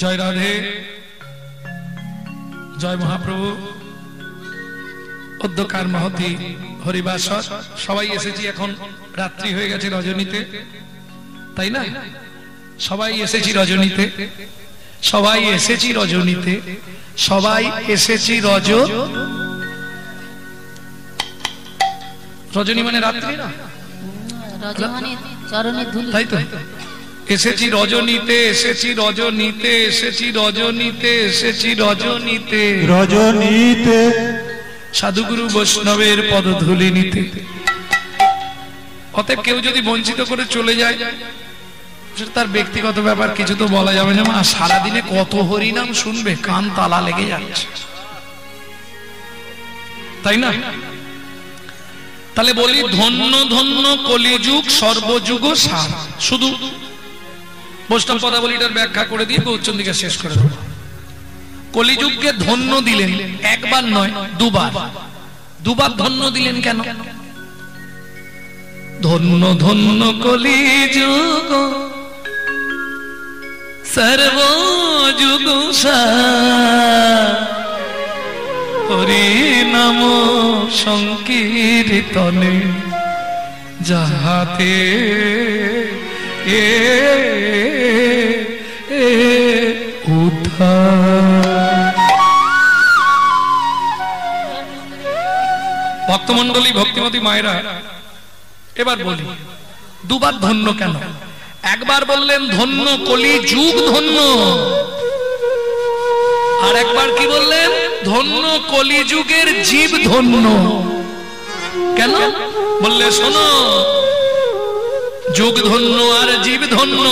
জয় রাধে। জয় মহাপ্রভু। অধ্যকার মহতি হরিবাস সবাই এসেছি এখন। রাত্রি হয়ে গেছে রজনীতে। তাই না? সবাই এসেছি রজনীতে। সবাই এসেছি রজনীতে। সবাই এসেছি রজ রজনী মানে রাত্রি না? ধুলি। তাই তো? এসেছি রজনীতে এসেছি রজনীতে এসেছি রজনীতে এসেছি রজনীতে। রজনীতে। সাধুগুরু বৈষ্ণবের পদধূলি নিতে। অতএব কেউ যদি বঞ্চিত করে চলে যায় তার ব্যক্তিগত ব্যাপার কিছু তো বলা যাবে না। আর সারাদিনে কত হরিনাম শুনবে কান তালা লেগে যাচ্ছে। তাই না? তাহলে বলি ধন্য ধন্য কলিযুগ সর্বযুগ সার। শুধু বৈষ্ণব পদাবলীটার ব্যাখ্যা করে দিয়ে গৌচন্দিকে শেষ করে দেবো। কলিযুগকে ধন্য দিলেন একবার নয়, দুবার। দুবার ধন্য দিলেন কেন? ধন্য ধন্য কলিযুগ সর্বযুগ হরি নাম সংকীর্তনে যাহাতে এ ভক্তমন্ডলী ভক্তিমতী মায়েরা, এবার বলি, দুবার ধন্য কেন? একবার বললেন ধন্য, কলি যুগ ধন্য। আর একবার কি বললেন? ধন্য, কলি যুগের জীব ধন্য। কেন? বললে, শোনো যুগ ধন্য আর জীব ধন্য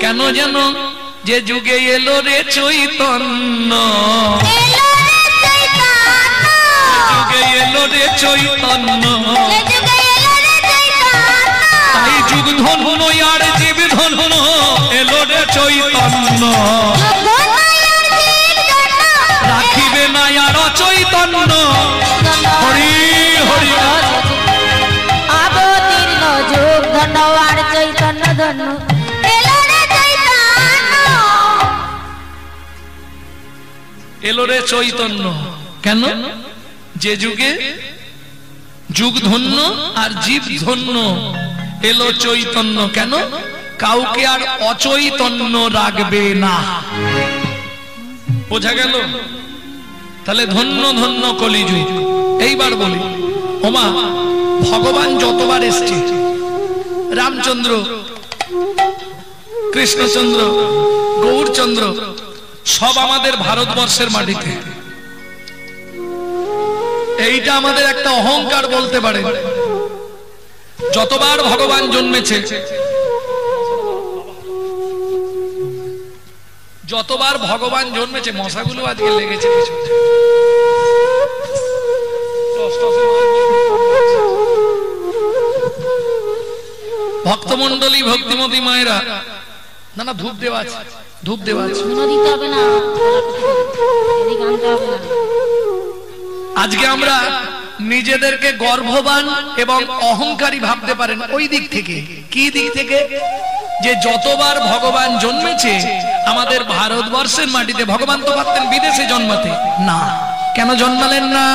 কেন যেন যে যুগে এলো রে চৈতন্য? যুগে এলো রে চৈতন্য। তাই যুগ ধন্য আর জীব ধন্য এলো রে চৈতন্য। রাখিবে না আর চৈতন্য। হরি হরি আবতীর্ণ যুগ ধন্য চৈতন্য ধন্য এলো রে চৈতন্য। এলো রে চৈতন্য। কেন? যে যুগে যুগ ধন্য আর জীব ধন্য। এলো চৈতন্য কেন? কাউকে আর অচৈতন্য রাখবে না। বোঝা গেল? তাহলে ধন্য ধন্য কলিযুগ। এইবার বলি ওমা ভগবান যতবার এসছে রামচন্দ্র কৃষ্ণচন্দ্র, গৌরচন্দ্র, সব আমাদের ভারতবর্ষের মাটিতে এইটা আমাদের একটা অহংকার বলতে পারে যতবার ভগবান জন্মেছে, যতবার ভগবান জন্মেছে, মশাগুলো আজকে লেগেছে পিছনে। ভক্তমন্ডলী ভক্তিমতী মায়েরা। না না ধূপ দেওয়া আছে ধূপ দেওয়া আছে। দিতে হবে না। আজকে আমরা নিজেদেরকে গর্ভবান এবং অহংকারী ভাবতে পারেন ওই দিক থেকে। কি দিক থেকে? যে যতবার ভগবান জন্মেছে আমাদের ভারতবর্ষের মাটিতে ভগবান তো পারতেন বিদেশে জন্মাতে। না কেন জন্মালেন না?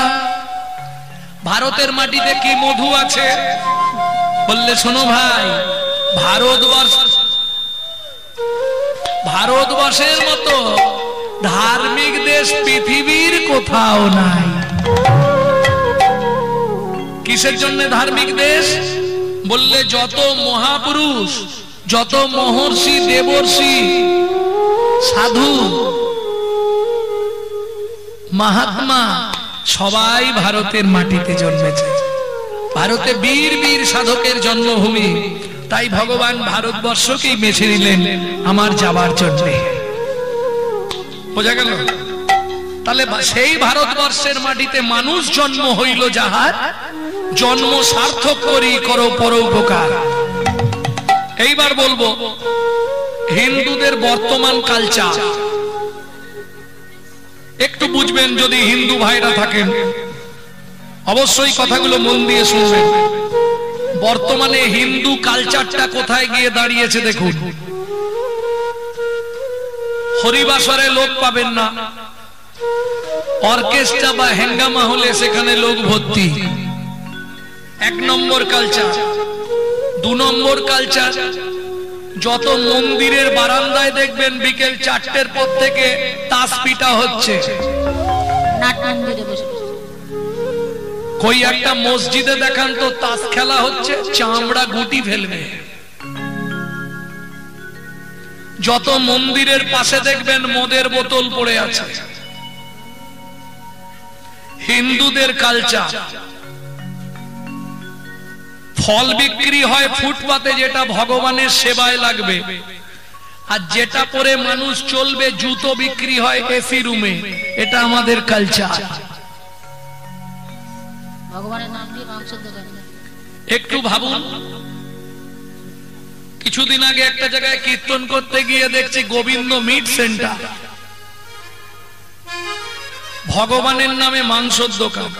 ভারতের মাটিতে কি মধু আছে? বললে, শোনো ভাই, ভারতবর্ষ ভারতবর্ষের মতো ধার্মিক দেশ পৃথিবীর কোথাও নাই। কিসের জন্য ধার্মিক দেশ? বললে, যত মহাপুরুষ, যত মহর্ষি, দেবর্ষি, সাধু, মহাত্মা সবাই ভারতের মাটিতে জন্মেছে। ভারতে বীর বীর সাধকের জন্মভূমি। তাই ভগবান ভারতবর্ষকেই বেছে নিলেন আমার যাবার জন্য। বোঝা গেল? তাহলে সেই ভারতবর্ষের মাটিতে মানুষ জন্ম হইল যাহার, জন্ম সার্থক করি করো পরোপকার এইবার বলব, হিন্দুদের বর্তমান কালচার একটু বুঝবেন যদি হিন্দু ভাইরা থাকেন। অবশ্যই কথাগুলো মন দিয়ে শুনবেন। বর্তমানে হিন্দু কালচারটা কোথায় গিয়ে দাঁড়িয়েছে দেখুন। হরিবাসরে লোক পাবেন না। অর্কেস্ট্রা বা হ্যাঙ্গামা হলে সেখানে লোক ভর্তি। এক নম্বর কালচার, দু নম্বর কালচার। যত মন্দিরের বারান্দায় দেখবেন বিকেল চারটের পর থেকে তাস পিটা হচ্ছে মন্দিরে বসে। কই একটা মসজিদে দেখান তো তাস খেলা হচ্ছে, চামড়া গুটি ফেলবে। যত মন্দিরের পাশে দেখবেন মদের বোতল পড়ে আছে। হিন্দুদের কালচার ফল বিক্রি হয় ফুটপাতে যেটা ভগবানের সেবায় লাগবে। আর যেটা পরে মানুষ চলবে, জুতো বিক্রি হয় এসি রুমে। এটা আমাদের কালচার ভগবানের নাম দিয়ে মাংসের দোকান। একটু ভাবুন। কিছুদিন আগে একটা জায়গায় কীর্তন করতে গিয়ে দেখছি গোবিন্দ মিট সেন্টার। ভগবানের নামে মাংসর দোকান।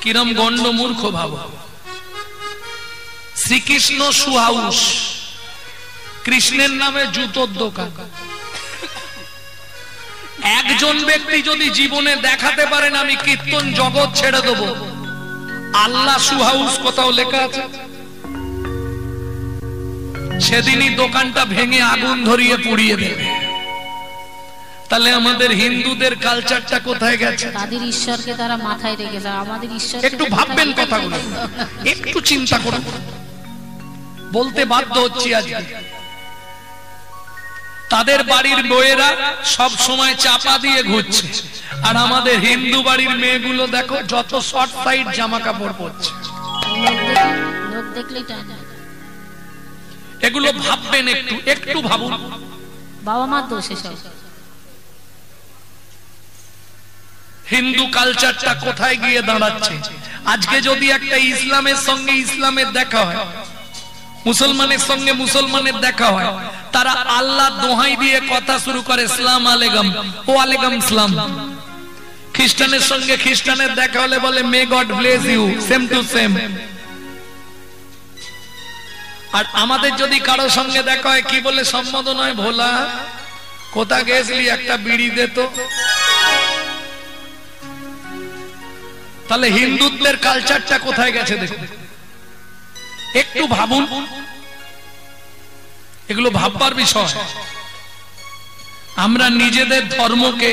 কিরম গণ্ড মূর্খ ভাব। শ্রীকৃষ্ণ সুহাউস কৃষ্ণের নামে জুতোর দোকান। একজন ব্যক্তি যদি জীবনে দেখাতে পারেন আমি কীর্তন জগৎ ছেড়ে দেবো। আল্লাহ সুহাউস কোথাও লেখা আছে? সেদিনই দোকানটা ভেঙে আগুন ধরিয়ে পুড়িয়ে দেবে। তাহলে আমাদের হিন্দুদের কালচারটা কোথায় গেছে? তাদের ঈশ্বরকে তারা মাথায় রেখেছে আর আমাদের ঈশ্বর একটু ভাববেন কথাগুলো। একটু চিন্তা করুন। বলতে বাধ্য হচ্ছি আজকে। তাদের বাড়ির বইয়েরা সব সময় চাপা দিয়ে ঘুরছে। আর আমাদের হিন্দু বাড়ির মেয়েগুলো দেখো যত শর্ট সাইড জামা কাপড় পরছে এগুলো ভাববেন একটু একটু ভাবুন। বাবা মার দোষ এসব। হিন্দু কালচারটা কোথায় গিয়ে দাঁড়াচ্ছে? আজকে যদি একটা ইসলামের সঙ্গে ইসলামের দেখা হয় মুসলমানের সঙ্গে মুসলমানের দেখা হয়। তারা আল্লাহ দোহাই দিয়ে কথা শুরু করে ইসলাম আলেগম ও আলেগম ইসলাম খ্রিস্টানের সঙ্গে খ্রিস্টানের দেখা হলে বলে may God bless you same to same আর আমাদের যদি কারও সঙ্গে দেখা হয়, কি বলে সম্বোধন হয় ভোলা, কোথা গেছলি, একটা বিড়ি দে তো। তাহলে হিন্দুত্বের কালচারটা কোথায় গেছে দেখুন। একটু ভাবুন। এগুলো ভাববার বিষয়। আমরা নিজেদের ধর্মকে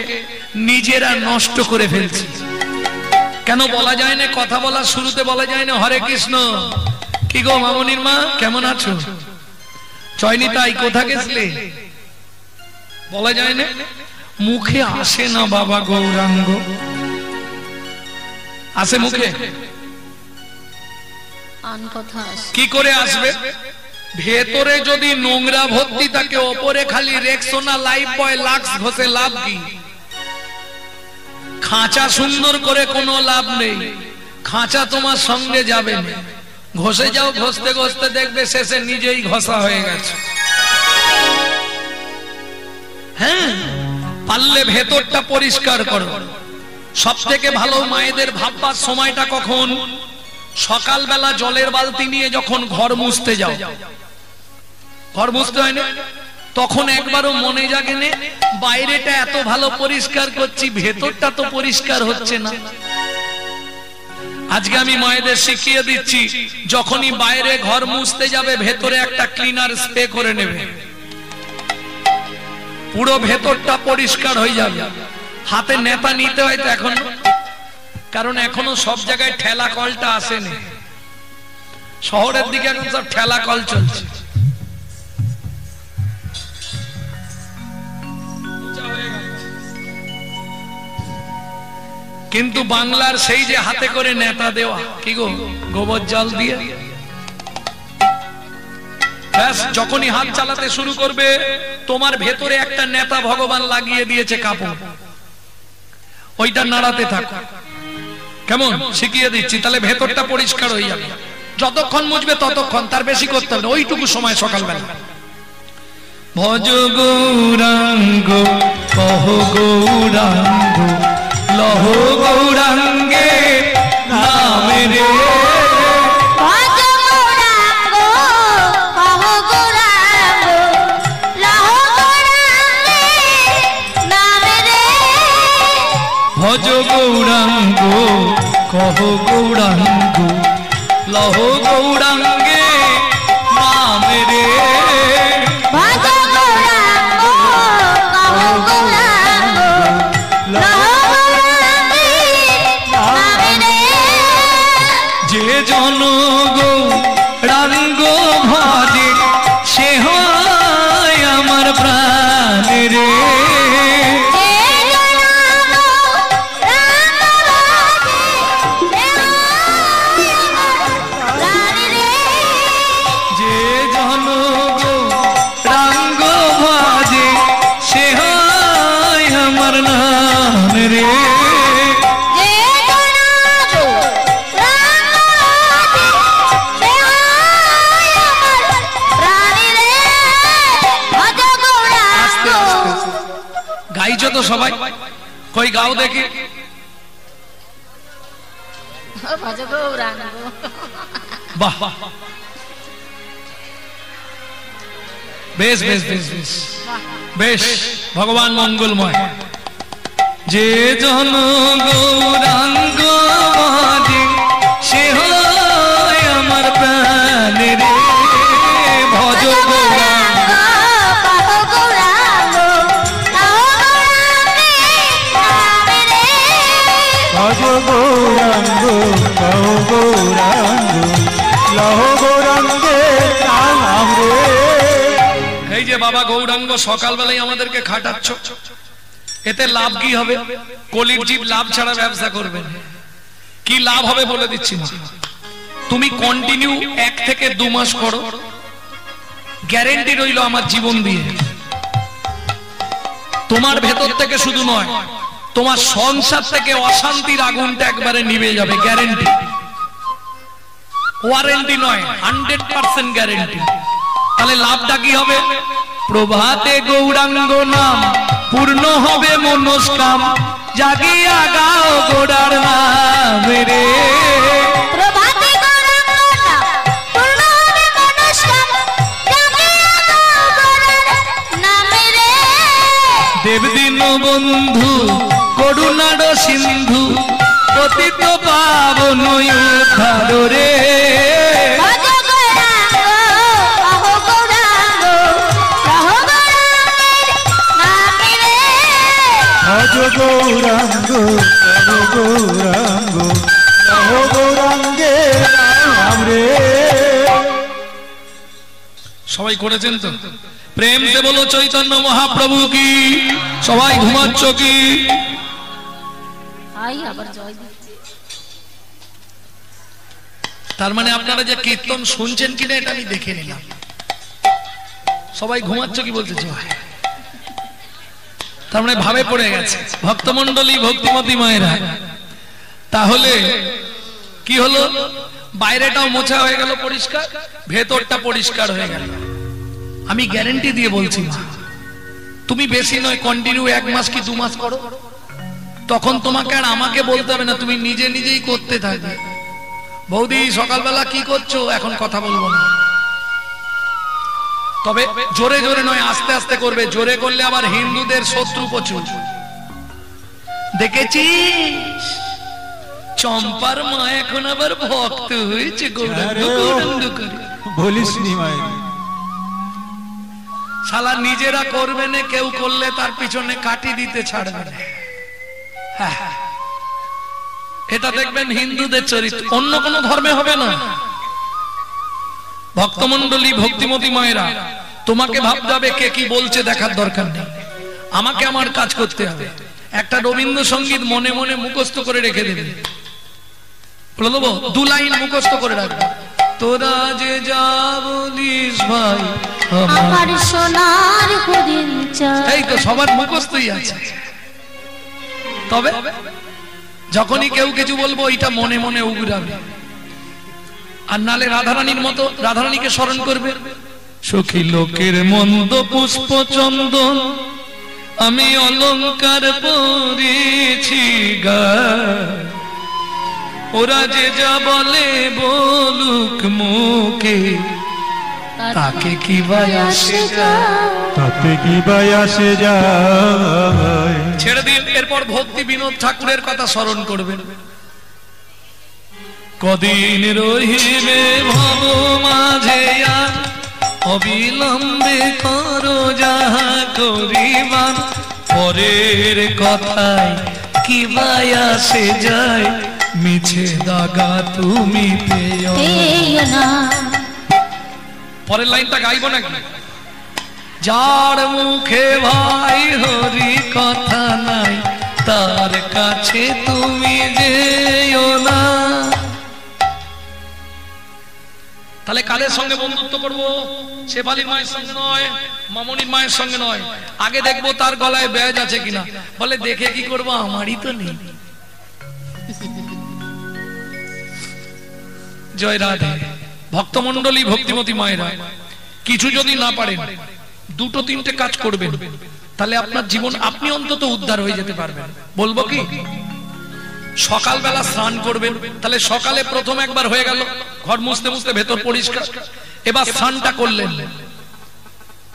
নিজেরা নষ্ট করে ফেলছি। কেন বলা যায় না, কথা বলার শুরুতে বলা যায় না, হরে কৃষ্ণ কি গো মামনির মা, কেমন আছো? চয়নি তাই কোথা গেছলে? বলা যায় না, মুখে আসে না বাবা গৌরাঙ্গ আসে মুখে? কি করে আসবে? ভেতরে যদি নোংরা থাকে, ওপরে খালি রেক্সোনা, লাইফ বয়, লাক্স ঘষে লাভ কি? খাঁচা সুন্দর করে কোনো লাভ নেই। খাঁচা তোমার সঙ্গে যাবে ঘষে যাও, ঘষতে ঘষতে দেখবে শেষে নিজেই ঘষা হয়ে গেছে। হ্যাঁ পারলে ভেতরটা পরিষ্কার করো। সব থেকে ভালো মায়েদের ভাববার সময়টা কখন? সকালবেলা জলের বালতি নিয়ে যখন ঘর মুছতে যাও। ঘর মুছতে হয় না তখন একবারও মনে জাগে নে বাইরেটা এত ভালো পরিষ্কার করছি, ভেতরটা তো পরিষ্কার হচ্ছে না। আজকে আমি মায়েদের শিখিয়ে দিচ্ছি, যখনই বাইরে ঘর মুছতে যাবে, ভেতরে একটা ক্লিনার স্প্রে করে নেবে। পুরো ভেতরটা পরিষ্কার হয়ে যাবে। হাতে নেতা নিতে হয় তো এখন। কারণ এখনও সব জায়গায় ঠেলা কলটা আসেনি। শহরের দিকে এখন সব ঠেলা কল চলছে। কিন্তু বাংলার সেই যে হাতে করে নেতা দেওয়া, কি গো, গোবর জল দিয়ে? ব্যাস, যখনই হাত চালাতে শুরু করবে, তোমার ভেতরে একটা নেতা ভগবান লাগিয়ে দিয়েছে কাপড়। ওইটা নাড়াতে থাকো। কেমন? শিখিয়ে দিচ্ছি, তাহলে ভেতরটা পরিষ্কার হয়ে যাবে। যতক্ষণ মুজবে ততক্ষণ, তার বেশি করতে হবে ওইটুকু সময় সকালবেলা। ভজ গৌরাঙ্গ, কহ গৌরাঙ্গ, লহ গৌরাঙ্গে, নামে রে। কহ গৌরাঙ্গ লহ গৌরাঙ্গে কই গাও দেখি ভজ গৌরাঙ্গ বাহ বেশ বেশ বেশ বেশ বেশ ভগবান মঙ্গলময় যে এই যে বাবা গৌরাঙ্গ, সকালবেলায় আমাদেরকে খাটাচ্ছ। এতে লাভ কি হবে? কলির জীব লাভ ছাড়া ব্যবসা করবে কি লাভ হবে বলে দিচ্ছি তুমি কন্টিনিউ এক থেকে দু মাস করো। গ্যারেন্টি রইল আমার জীবন দিয়ে। তোমার ভেতর থেকে শুধু নয়, তোমার সংসার থেকে অশান্তির আগুনটা একবারে নিভে যাবে গ্যারেন্টি ওয়ারেন্টি নয় হান্ড্রেড পার্সেন্ট গ্যারেন্টি তাহলে লাভটা কি হবে? প্রভাতে গৌরাঙ্গ নাম পূর্ণ হবে মনস্কাম। জাগিয়া গাও গোড়ার নাম রে। দেবদিন বন্ধু করুণার সিন্ধু। পতিত পাবন উদ্ধার রে। ভজ গৌরাঙ্গ গৌরাঙ্গ গৌরাঙ্গে সবাই করেছেন তো? প্রেম সে বলো চৈতন্য মহাপ্রভু কি? সবাই ঘুমাচ্ছ কি? আই আবার জয় দিচ্ছে। তার মানে আপনারা যে কীর্তন শুনছেন কিনা এটা আমি দেখে নিলাম। সবাই ঘুমাচ্ছ কি বলতে জয়। তার মানে ভাবে পড়ে গেছে। ভক্তমন্ডলী ভক্তিমতী মায়েরা, তাহলে কি হলো? বাইরেটাও মোছা হয়ে গেল পরিষ্কার, ভেতরটা পরিষ্কার হয়ে গেল। আমি গ্যারেন্টি দিয়ে বলছি তুমি বেশি নয় কন্টিনিউ এক মাস কি দু মাস করো? তখন তোমাকে আর আমাকে বলতে হবে না তুমি নিজে নিজেই করতে থাকবে। বৌদি সকালবেলা কি করছ? এখন কথা বলব না। তবে জোরে জোরে নয় আস্তে আস্তে করবে। জোরে করলে আবার হিন্দুদের শত্রু প্রচুর। দেখেছিস চম্পার মা এখন আবার ভক্ত হয়েছে বলিস নি শালা নিজেরা করবে না কেউ করলে তার পিছনে কাটি দিতে ছাড়বে না। এটা দেখবেন হিন্দুদের চরিত্র। অন্য কোন ধর্মে হবে না। ভক্তমন্ডলী ভক্তিমতী মায়েরা তোমাকে ভাবতে হবে কে কি বলছে দেখার দরকার নেই। আমাকে আমার কাজ করতে হবে। একটা রবীন্দ্রসঙ্গীত মনে মনে মুখস্থ করে রেখে দেবে। বলে দেবো দু লাইন মুখস্থ করে রাখবে। তোরা যে যা ভাই আমার সোনার এই তো সবার মুখস্থই আছে। তবে যখনই কেউ কিছু বলব এটা মনে মনে উগরাবে। আর নালে রাধারানীর মতো রাধারানীকে স্মরণ করবে, সখী লোকের মন্দ পুষ্প চন্দন আমি অলংকার পরেছি গা। ওরা যে যা বলে বলুক মুখে তাকে কি আসে তাতে কি আসে যায়? ছেড়ে দিন এরপর ভক্তি বিনোদ ঠাকুরের কথা স্মরণ করবেন। কদিন রহিবে ভব মাঝে আর অবিলম্বে করো যাহা করিবার। পরের কথায় কি আসে যায়? মিছে দাগা তুমি পেয় না। পরের লাইনটা গাইবো নাকি? যার মুখে ভাই হরি কথা নাই, তার কাছে তুমি না। তাহলে কালের সঙ্গে বন্ধুত্ব করব? শেফালির মায়ের সঙ্গে নয়, মামনির মায়ের সঙ্গে নয়। আগে দেখব তার গলায় ব্যাজ আছে কিনা। বলে দেখে কি করব, আমারই তো নেই। জয় রাধে। ভক্তমন্ডলী ভক্তিমতী মায়েরা, কিছু যদি না পারেন, দুটো তিনটে কাজ করবেন। তাহলে আপনার জীবন আপনি অন্তত উদ্ধার হয়ে যেতে পারবেন। বলব কি? সকালবেলা স্নান করবেন, তাহলে সকালে প্রথম একবার হয়ে গেল, ঘর মুছতে মুছতে ভেতর পরিষ্কার। এবার স্নানটা করলেন।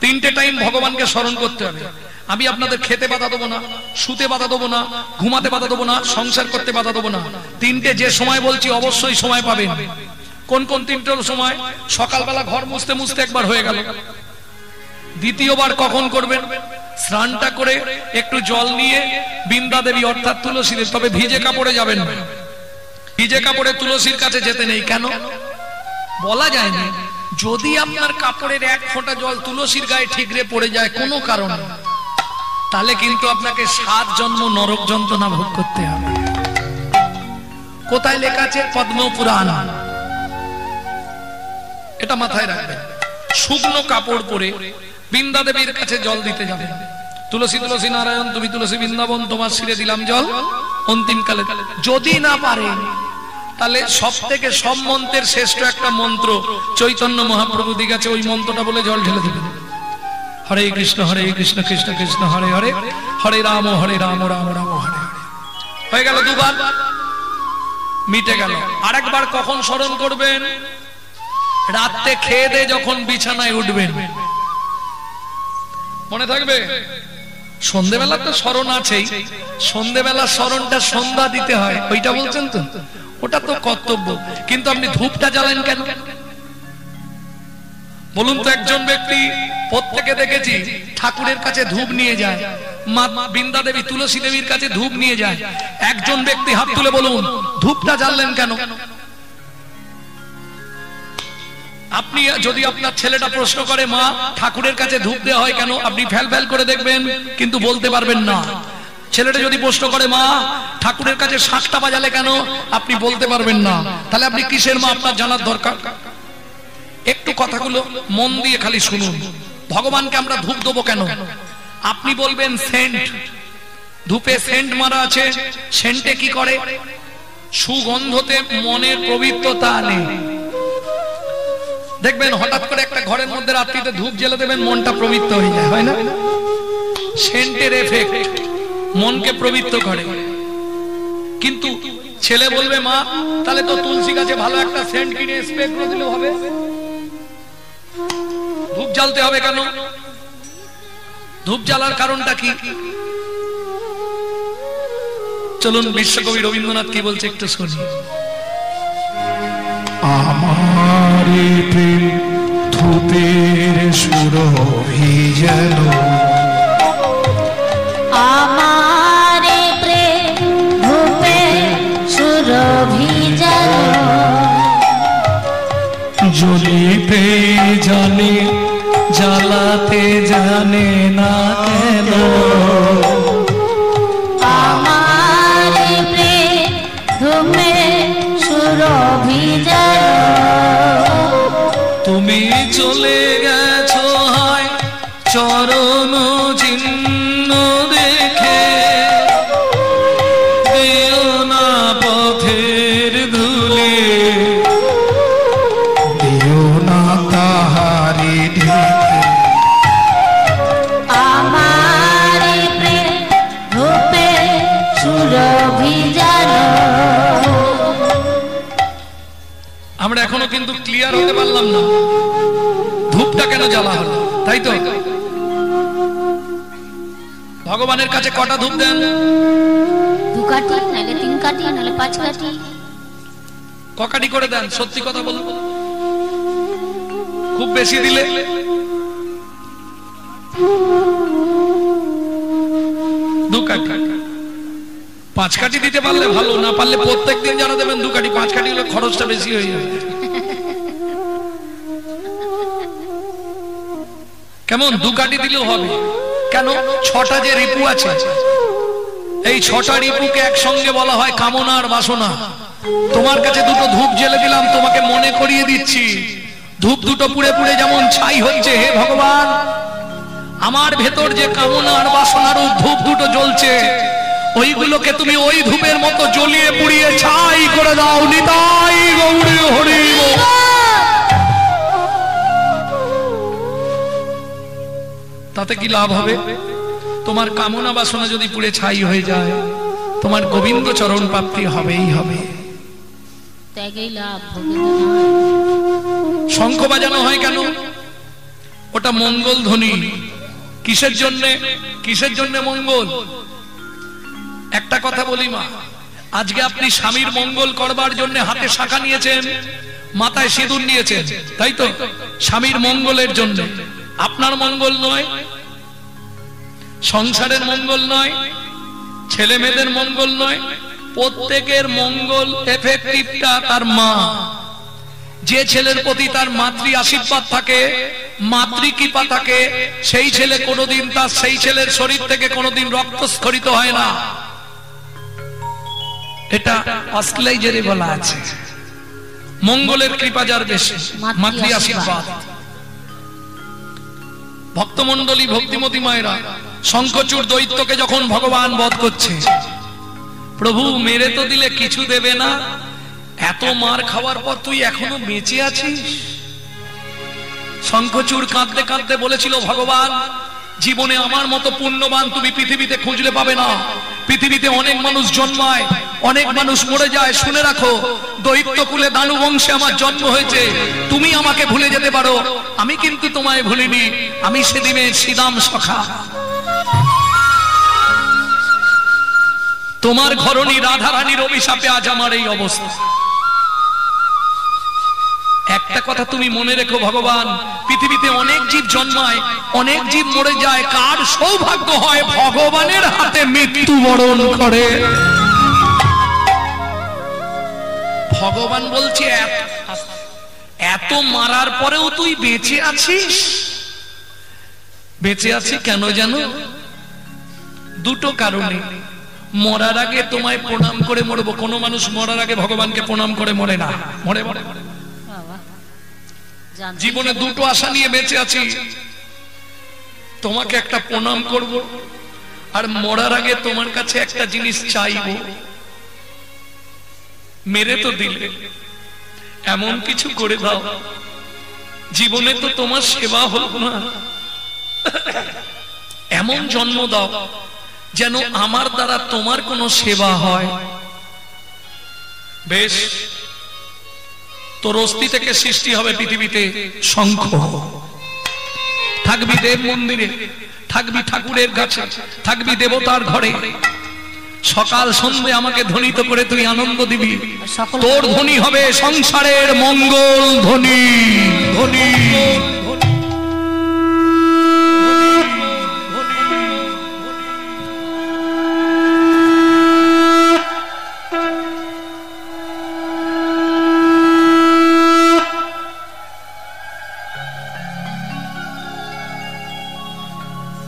তিনটে টাইম ভগবানকে স্মরণ করতে হবে। আমি আপনাদের খেতে বাধা দেবো না, শুতে বাধা দেবো না, ঘুমাতে বাধা দেবো না, সংসার করতে বাধা দেবো না। তিনটে যে সময় বলছি, অবশ্যই সময় পাবেন। কোন কোন তিনটের সময়? সকালবেলা ঘর মুছতে মুছতে একবার হয়ে গেল। দ্বিতীয়বার কখন করবেন? স্নানটা করে একটু জল নিয়ে বৃন্দা দেবী অর্থাৎ তুলসী তবে ভিজে কাপড়ে যাবেন ভিজে কাপড়ে তুলসীর কাছে যেতে নেই। কেন? বলা যায় না যদি আপনার কাপড়ের এক ফোঁটা জল তুলসীর গায়ে ঠিকরে পড়ে যায়, কোনো কারণে তাহলে কিন্তু আপনাকে সাত জন্ম নরক যন্ত্রণা ভোগ করতে হবে। কোথায় লেখা আছে? পদ্ম পুরাণ এটা মাথায় রাখবেন শুকনো কাপড় পরে বৃন্দা দেবীর কাছে জল দিতে যাবেন তুলসী তুলসী নারায়ণ, তুমি তুলসী বৃন্দাবন, তোমার শিরে দিলাম জল। অন্তিম কালে যদি না পারেন তাহলে সব থেকে সব মন্ত্রের শ্রেষ্ঠ একটা মন্ত্র চৈতন্য মহাপ্রভু দিগাছে, ওই মন্ত্রটা বলে জল ঢেলে দেবেন হরে কৃষ্ণ হরে কৃষ্ণ কৃষ্ণ কৃষ্ণ, হরে হরে হরে রাম হরে রাম রাম রাম হরে। হয়ে গেল দুবার। মিটে গেল। আরেকবার কখন স্মরণ করবেন? রাতে খেয়ে দিয়ে যখন বিছানায় উঠবেন। মনে থাকবে? সন্ধেবেলা তো স্মরণ আছেই। সন্ধেবেলা স্মরণটা সন্ধ্যা দিতে হয়। ওইটা বলছেন তো? ওটা তো কর্তব্য। কিন্তু আপনি ধূপটা জ্বালেন কেন? বলুন তো, একজন ব্যক্তি প্রত্যেকে দেখেছি ঠাকুরের কাছে ধূপ নিয়ে যায়, মা বৃন্দা দেবী, তুলসী দেবীর কাছে ধূপ নিয়ে যায়। একজন ব্যক্তি হাত তুলে বলুন, ধূপটা জ্বাললেন কেন? আপনি যদি আপনার ছেলেটা প্রশ্ন করে, মা, ঠাকুরের কাছে ধূপ দেওয়া হয় কেন? আপনি ফেল ফেল করে দেখবেন, কিন্তু বলতে পারবেন না। ছেলেটা যদি প্রশ্ন করে, মা, ঠাকুরের কাছে শাকটা বাজালে কেন? আপনি বলতে পারবেন না। তাহলে আপনি কিসের মা? আপনার জানার দরকার। একটু কথাগুলো মন দিয়ে খালি শুনুন। ভগবানকে আমরা ধূপ দেবো কেন? আপনি বলবেন, সেন্ট। ধূপে সেন্ট মারা আছে। সেন্টে কি করে? সুগন্ধতে মনের পবিত্রতা আনে। দেখবেন হঠাৎ করে একটা ঘরের মধ্যে রাত্রিতে ধূপ জ্বেলে দেবেন, মনটা প্রবৃত্ত হয়ে যায়। হয় না? সেন্টের এফেক্ট মনকে প্রবৃত্ত করে। কিন্তু ছেলে বলবে, মা, তাহলে তো তুলসী গাছে ভালো একটা সেন্ট কিনে স্প্রে করে দিলে হবে। ধূপ জ্বালতে হবে কেন? ধূপ জ্বালার কারণটা কি? চলুন, বিশ্বকবি রবীন্দ্রনাথ কি বলছে একটু শুনি। আমারে প্রেম ধূপের সুরভি যেন। আমারে প্রেম ধূপে সুরভি জ্বলিতে জানে জ্বালাতে জানে না কেন। জ্বালা হলো। তাই তো? ভগবানের কাছে কটা ধূপ দেন? দু তিন পাঁচ কাঠি ককাটি করে দেন সত্যি কথা বলুন। খুব বেশি দিলে? দু পাঁচ কাঠি দিতে পারলে ভালো না পারলে প্রত্যেক দিন যারা দেবেন দু কাঠি পাঁচ কাঠি হলে খরচটা বেশি হয়ে যাবে। কেমন? দু কাঠি দিলেও হবে। কেন? ছটা যে রিপু আছে। এই ছটা রিপুকে একসঙ্গে বলা হয় কামনার বাসনা। তোমার কাছে দুটো ধূপ জেলে দিলাম তোমাকে মনে করিয়ে দিচ্ছি। ধূপ দুটো পুড়ে পুড়ে যেমন ছাই হচ্ছে হে ভগবান। আমার ভেতর যে কামনার বাসনার ধূপ দুটো জ্বলছে ওইগুলোকে তুমি ওই ধূপের মতো জ্বলিয়ে পুড়িয়ে ছাই করে দাও নিতাই গৌরী হরি তাতে কি লাভ হবে? তোমার কামনা বাসনা যদি পুড়ে ছাই হয়ে যায় তোমার গোবিন্দ চরণ প্রাপ্তি হবেই হবে। শঙ্খ বাজানো হয় কেন? ওটা মঙ্গল ধ্বনি কিসের জন্য? কিসের জন্য মঙ্গল? একটা কথা বলি মা আজকে আপনি স্বামীর মঙ্গল করবার জন্য হাতে শাখা নিয়েছেন মাথায় সিঁদুর নিয়েছেন তাই তো? স্বামীর মঙ্গলের জন্য। আপনার মঙ্গল নয় সংসারের মঙ্গল নয় ছেলে মেয়েদের মঙ্গল নয় প্রত্যেকের মঙ্গল এফেক্টিভটা তার মা। যে ছেলের প্রতি তার মাতৃ আশীর্বাদ থাকে মাতৃ কৃপা থাকে সেই ছেলে কোনোদিন তার সেই ছেলের শরীর থেকে কোনোদিন রক্তস্খরিত হয় না। এটা অস্ট্রেলাইজারে বলা আছে। মঙ্গলের কৃপা যার বেশি মাতৃ আশীর্বাদ। ভক্তমন্ডলী ভক্তিমতী মায়েরা, শঙ্খচূড় দৈত্যকে যখন ভগবান বধ করছে, প্রভু মেরে তো দিলে কিছু দেবে না, এত মার খাওয়ার পর তুই এখনও বেঁচে আছিস? শঙ্খচূড় কাঁদতে কাঁদতে বলেছিল, ভগবান জীবনে আমার মতো পুণ্যবান তুমি পৃথিবীতে খুঁজলে পাবে না। পৃথিবীতে অনেক মানুষ জন্মায়, অনেক মানুষ মরে যায়, শুনে রাখো, দৈত্য কুলে দানু বংশে আমার জন্ম হয়েছে। তুমি আমাকে ভুলে যেতে পারো, আমি কিন্তু তোমায় ভুলিনি, আমি সেদিনে শ্রীদাম সখা। তোমার ঘরণী রাধারানীর অভিশাপে আজ আমার এই অবস্থা। একটা কথা তুমি মনে রেখো, ভগবান। পৃথিবীতে অনেক জীব জন্মায়, অনেক জীব মরে যায়। কার সৌভাগ্য হয়? ভগবানের হাতে মৃত্যু বরণ করে। ভগবান বলছে এত- মারার পরেও তুই বেঁচে আছিস? বেঁচে আছি কেন জানো? দুটো কারণে। মরার আগে তোমায় প্রণাম করে মরবো। কোনো মানুষ মরার আগে ভগবানকে প্রণাম করে মরে না। মরে মরে মরে। জীবনে দুটো আশা নিয়ে বেঁচে আছি। তোমাকে একটা প্রণাম করব। আর মরার আগে তোমার কাছে একটা জিনিস চাইব। মেরে তো দিলে। এমন কিছু করে দাও। জীবনে তো তোমার সেবা হল না। এমন জন্ম দাও যেন আমার দ্বারা তোমার কোনো সেবা হয়। বেশ। তোর অস্থি থেকে সৃষ্টি হবে পৃথিবীতে শঙ্খ। থাকবি দেব মন্দিরে থাকবি ঠাকুরের কাছে থাকবি দেবতার ঘরে। সকাল সন্ধ্যে আমাকে ধ্বনিত করে তুই আনন্দ দিবি। তোর ধ্বনি হবে সংসারের মঙ্গল ধ্বনি। ধ্বনি।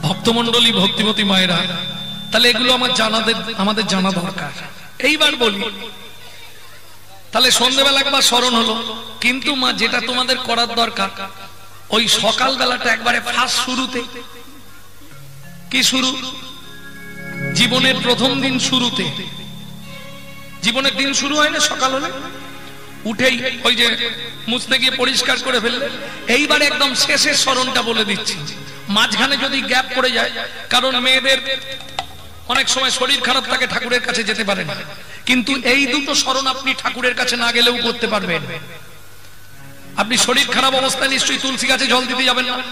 ভক্তমন্ডলী ভক্তিমতী মায়েরা, তাহলে এগুলো আমার জানাদের, আমাদের জানা দরকার। এইবার বলি, তাহলে সন্ধ্যেবেলা একবার স্মরণ হলো, কিন্তু মা, যেটা তোমাদের করার দরকার, ওই সকাল বেলাটা একবারে ফার্স্ট শুরুতে। কি শুরু? জীবনের প্রথম দিন শুরুতে। জীবনের দিন শুরু হয় না সকাল হলে? উঠেই ওই যে মুছতে গিয়ে পরিষ্কার করে ফেললে। এইবার একদম শেষের স্মরণটা বলে দিচ্ছি। মাঝখানে যদি গ্যাপ পড়ে যায়, কারণ মেয়েদের অনেক সময় শরীর খারাপ থাকে ঠাকুরের কাছে যেতে পারে না। কিন্তু এই দুটো স্মরণ আপনি ঠাকুরের কাছে না গেলেও করতে পারবেন। আপনি শরীর খারাপ অবস্থায় নিশ্চয়ই তুলসী গাছে জল দিতে যাবেন না।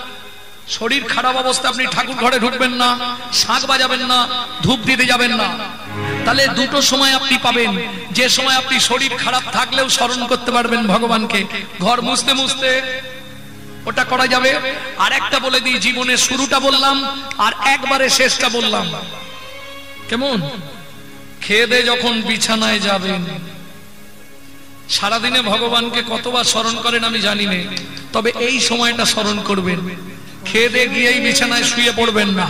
শরীর খারাপ অবস্থা আপনি ঠাকুর ঘরে ঢুকবেন না, শাঁখ বাজাবেন না, ধূপ দিতে যাবেন না। তাহলে দুটো সময় আপনি পাবেন। যে সময় আপনি শরীর খারাপ থাকলেও স্মরণ করতে পারবেন ভগবানকে। ঘর মুছতে মুছতে ওটা করা যাবে। আর একটা বলে দিই জীবনের শুরুটা বললাম আর একবারে শেষটা বললাম। কেমন? খেয়ে যখন বিছানায় যাবেন। সারাদিনে ভগবানকে কতবার স্মরণ করেন আমি জানি না তবে এই সময়টা স্মরণ করবেন। খেয়ে গিয়েই বিছানায় শুয়ে পড়বেন না।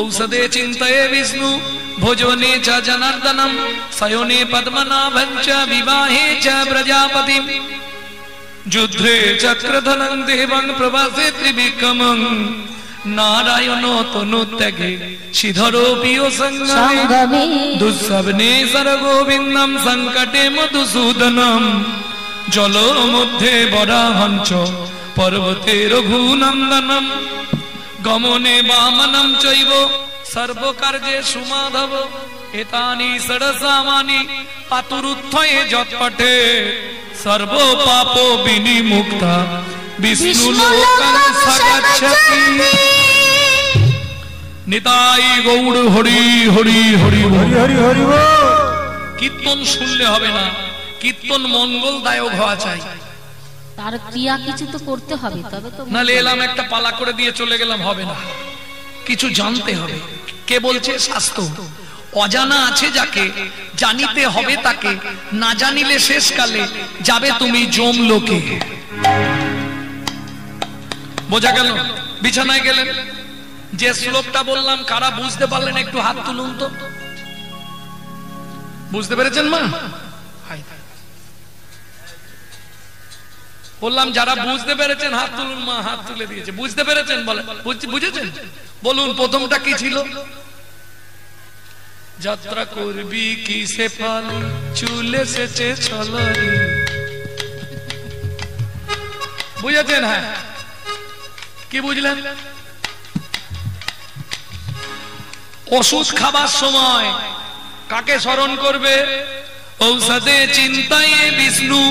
ঔষধে চিন্তায় বিষ্ণু ভোজনে চ জনার্দনম সয়নে পদ্মনাভং চ বিবাহে চ প্রজাপতিম। যুদ্ধে চক্রধনং দেবং প্রবাসে ত্রিবিক্রমং। নারায়ণ তনু ত্যাগে শ্রীধরোপিও সংগমে সঙ্গমে। দুঃস্বপ্নে সর্গোবিন্দম সংকটে মধুসূদনম। জল মধ্যে বরাহঞ্চ পর্বতে রঘুনন্দনম। গমনে বামনম চৈব সর্বকার্যে সুমাধব। এতানি ষড়সামানি পাতুরুত্থয়ে যৎপটে সর্ব পাপ বিনিমুক্তা। বিষ্ণু সগচ্ছতি নিতাই গৌড় হরি হরি হরি। হরি হরি। কীর্তন শুনলে হবে না। কীর্তন মঙ্গলদায়ক হওয়া চাই। তার ক্রিয়া কিছু তো করতে হবে তবে তো নালে এলাম একটা পালা করে দিয়ে চলে গেলাম হবে না। কিছু জানতে হবে। কে বলছে? শাস্ত্র অজানা আছে যাকে, জানিতে হবে তাকে, না জানিলে শেষকালে যাবে তুমি জম লোকে বোঝা গেল? বিছানায় গেলেন। যে শ্লোকটা বললাম, কারা বুঝতে পারলেন একটু হাত তুলুন তো। বুঝতে পেরেছেন মা? বললাম, যারা বুঝতে পেরেছেন, হাত তুলুন মা, হাত তুলে দিয়েছে। বুঝতে পেরেছেন বলে? বুঝেছেন? বলুন, প্রথমটা কি ছিল? যাত্রা করবি কি সে ফল চুল এসেছে ছলরি বুঝেছেন হ্যাঁ? কি বুঝলেন? ওষুধ খাবার সময় কাকে স্মরণ করবে? ঔষধে চিন্তায় বিষ্ণু।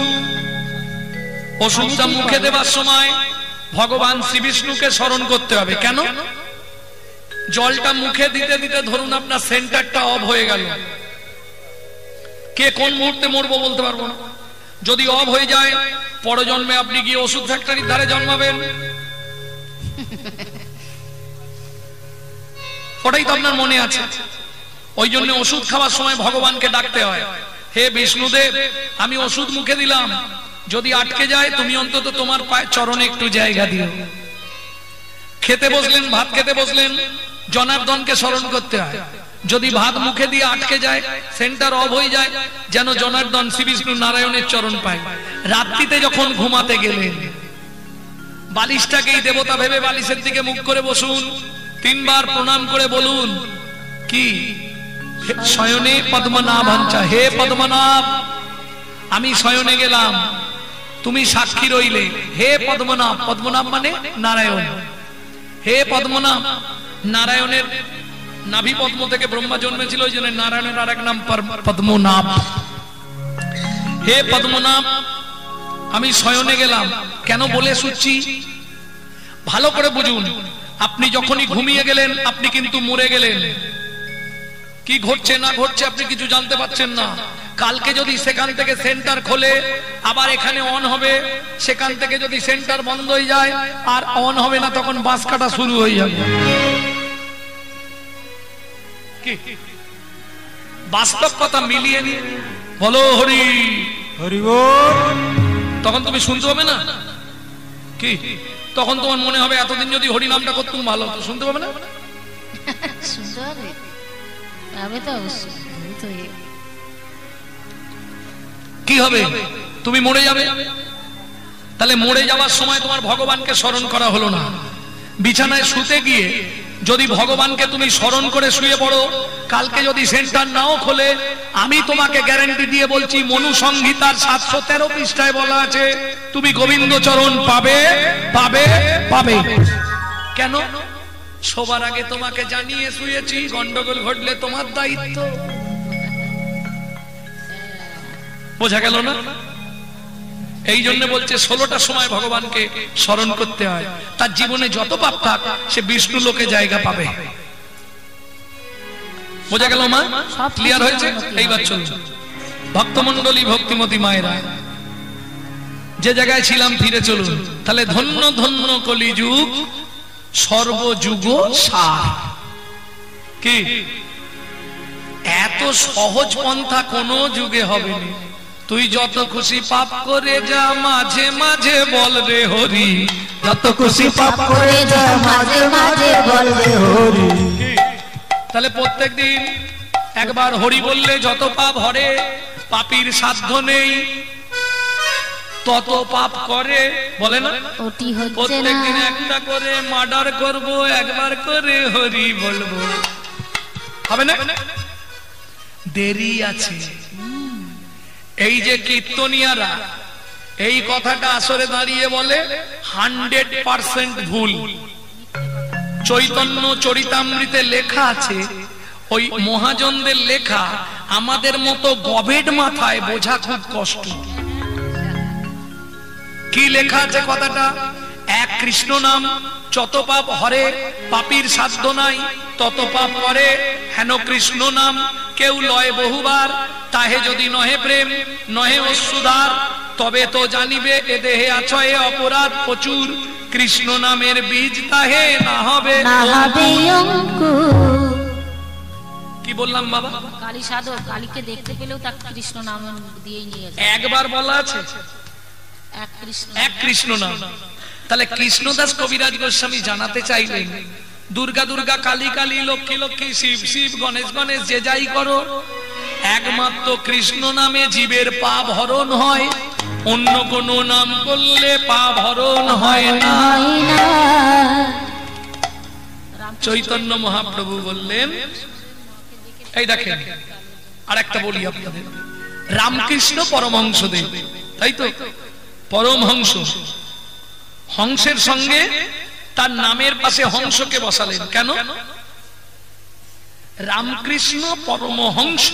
ওষুধটা মুখে দেবার সময় ভগবান শ্রী বিষ্ণুকে স্মরণ করতে হবে। কেন? জলটা মুখে দিতে দিতে ধরুন আপনার সেন্টারটা অফ হয়ে গেল। কে কোন মুহূর্তে মরবো বলতে পারব না। যদি অফ হয়ে যায়, পরজন্মে আপনি গিয়ে ওষুধ ফ্যাক্টরির ধারে জন্মাবেন। ওটাই তো আপনার মনে আছে। ওই জন্য ওষুধ খাওয়ার সময় ভগবানকে ডাকতে হয়। হে বিষ্ণুদেব, আমি ওষুধ মুখে দিলাম। যদি আটকে যায়, তুমি অন্তত তোমার পায়ে চরণে একটু জায়গা দিও। খেতে বসলেন, ভাত খেতে বসলেন। জনার্দনকে স্মরণ করতে হয়। যদি ভাত মুখে দিয়ে আটকে যায়, সেন্টার অফ হয়ে যায়, যেন জনার্দন শ্রী বিষ্ণু নারায়ণের চরণ পায়। রাত্রিতে যখন ঘুমাতে গেলেন, বালিশটাকেই দেবতা ভেবে বালিশের দিকে মুখ করে বসুন, তিনবার প্রণাম করে বলুন, কি? শয়নে পদ্মনাভাঞ্চা হে পদ্মনাভ, আমি শয়নে গেলাম, তুমি সাক্ষী রইলে। হে পদ্মনাভ পদ্মনাভ মানে নারায়ণ। হে পদ্মনাভ নারায়ণের নাভি পদ্ম থেকে ব্রহ্মা জন্মেছিল, ওই জন্য নারায়ণের আর এক নাম পদ্মনাভ। হে পদ্মনাভ, আমি শয়নে গেলাম। কেন বলে শুচ্ছি ভালো করে বুঝুন। আপনি যখনই ঘুমিয়ে গেলেন, আপনি কিন্তু মরে গেলেন। কি ঘটছে, না ঘটছে, আপনি কিছু জানতে পাচ্ছেন না। কালকে যদি সেখান থেকে সেন্টার খোলে, আবার এখানে অন হবে। সেখান থেকে যদি সেন্টার বন্ধ হয়ে যায়, আর অন হবে না, তখন বাস কাটা শুরু হয়ে যাবে? বাস্তব কথা মিলিয়ে নিয়ে বলো হরি। হরি তখন তুমি শুনতে হবে না? কি? তখন তোমার মনে হবে এতদিন যদি হরি নামটা করতুম ভালো হতো। শুনতে পাবে না? শুনতে হবে। আমি তো কি হবে? তুমি মরে যাবে। তাহলে মরে যাওয়ার সময় তোমার ভগবানকে স্মরণ করা হলো না। বিছানায় শুতে গিয়ে যদি ভগবানকে তুমি স্মরণ করে শুয়ে পড়ো, কালকে যদি সেন্টার নাও খোলে, আমি তোমাকে গ্যারান্টি দিয়ে বলছি, মনু সংহিতার সাতশো তেরো পৃষ্ঠায় বলা আছে, তুমি গোবিন্দ চরণ পাবে পাবে পাবে। কেন? সবার আগে তোমাকে জানিয়ে শুয়েছি, গন্ডগোল ঘটলে তোমার দায়িত্ব। বোঝা গেল না? এই জন্য বলছে, ষোলোটা সময় ভগবানকে স্মরণ করতে হয়। তার জীবনে যত পাপ থাক, সে বিষ্ণু লোকে জায়গা পাবে। বোঝা গেল মা? ক্লিয়ার হয়েছে। এইবার চলুন। ভক্তমন্ডলী ভক্তিমতী মায়েরা, যে জায়গায় ছিলাম, ফিরে চলুন। তাহলে ধন্য ধন্য কলিযুগ, সর্বযুগ সার। কি? এত সহজ পন্থা কোন যুগে হবে না তুই যত খুশি পাপ করে যা মাঝে মাঝে বল রে হরি। যত খুশি পাপ করে যা মাঝে মাঝে বলবে হরি। তাহলে প্রত্যেক দিন একবার হরি বললে যত পাপ হরে পাপির সাধ্য নেই। তত পাপ করে বলে না? ওটি হচ্ছে প্রত্যেক দিন না একটা করে মার্ডার করব একবার করে হরি বলব। হবে না। দেরি আছে। এই যে কীর্তনিয়ারা, এই কথাটা আসরে দাঁড়িয়ে বলে, হান্ড্রেড পার্সেন্ট ভুল। চৈতন্য চরিতামৃতে লেখা আছে, ওই মহাজনদের লেখা, আমাদের মতো গভেট মাথায় বোঝা খুব কষ্ট। কি লেখা আছে কথাটা? এক কৃষ্ণ নাম যত পাপ হরে পাপির সাধ্য নাই তত পাপ করে। হেন কৃষ্ণ নাম কেউ লয় বহুবার তাহে যদি নহে প্রেম নহে অশ্রুধার তবে তো জানিবে এ দেহে আছয়ে অপরাধ প্রচুর। কৃষ্ণ নামের বীজ তাহে না হবে। না হবে কি বললাম বাবা? কালী সাধক কালীকে দেখতে পেলেও তাকে কৃষ্ণ নাম দিয়েই নিয়ে একবার বলা আছে? এক কৃষ্ণ এক কৃষ্ণ নাম। তাহলে কৃষ্ণদাস কবিরাজ গোস্বামী জানাতে চাইলেন, দুর্গা দুর্গা, কালী কালী, লক্ষ্মী লক্ষ্মী, শিব শিব, গণেশ গণেশ, যে যাই করো। একমাত্র কৃষ্ণ নামে জীবের পাপ হরণ হয়, অন্য কোন নাম করলে পাপ হরণ হয় না। চৈতন্য মহাপ্রভু বললেন, এই দেখেন আর একটা বলি আপনাদের। রামকৃষ্ণ পরমহংস দেব তাই তো? পরমহংস। হংসের সঙ্গে তার নামের পাশে হংসকে বসালেন। কেন? রামকৃষ্ণ পরমহংস।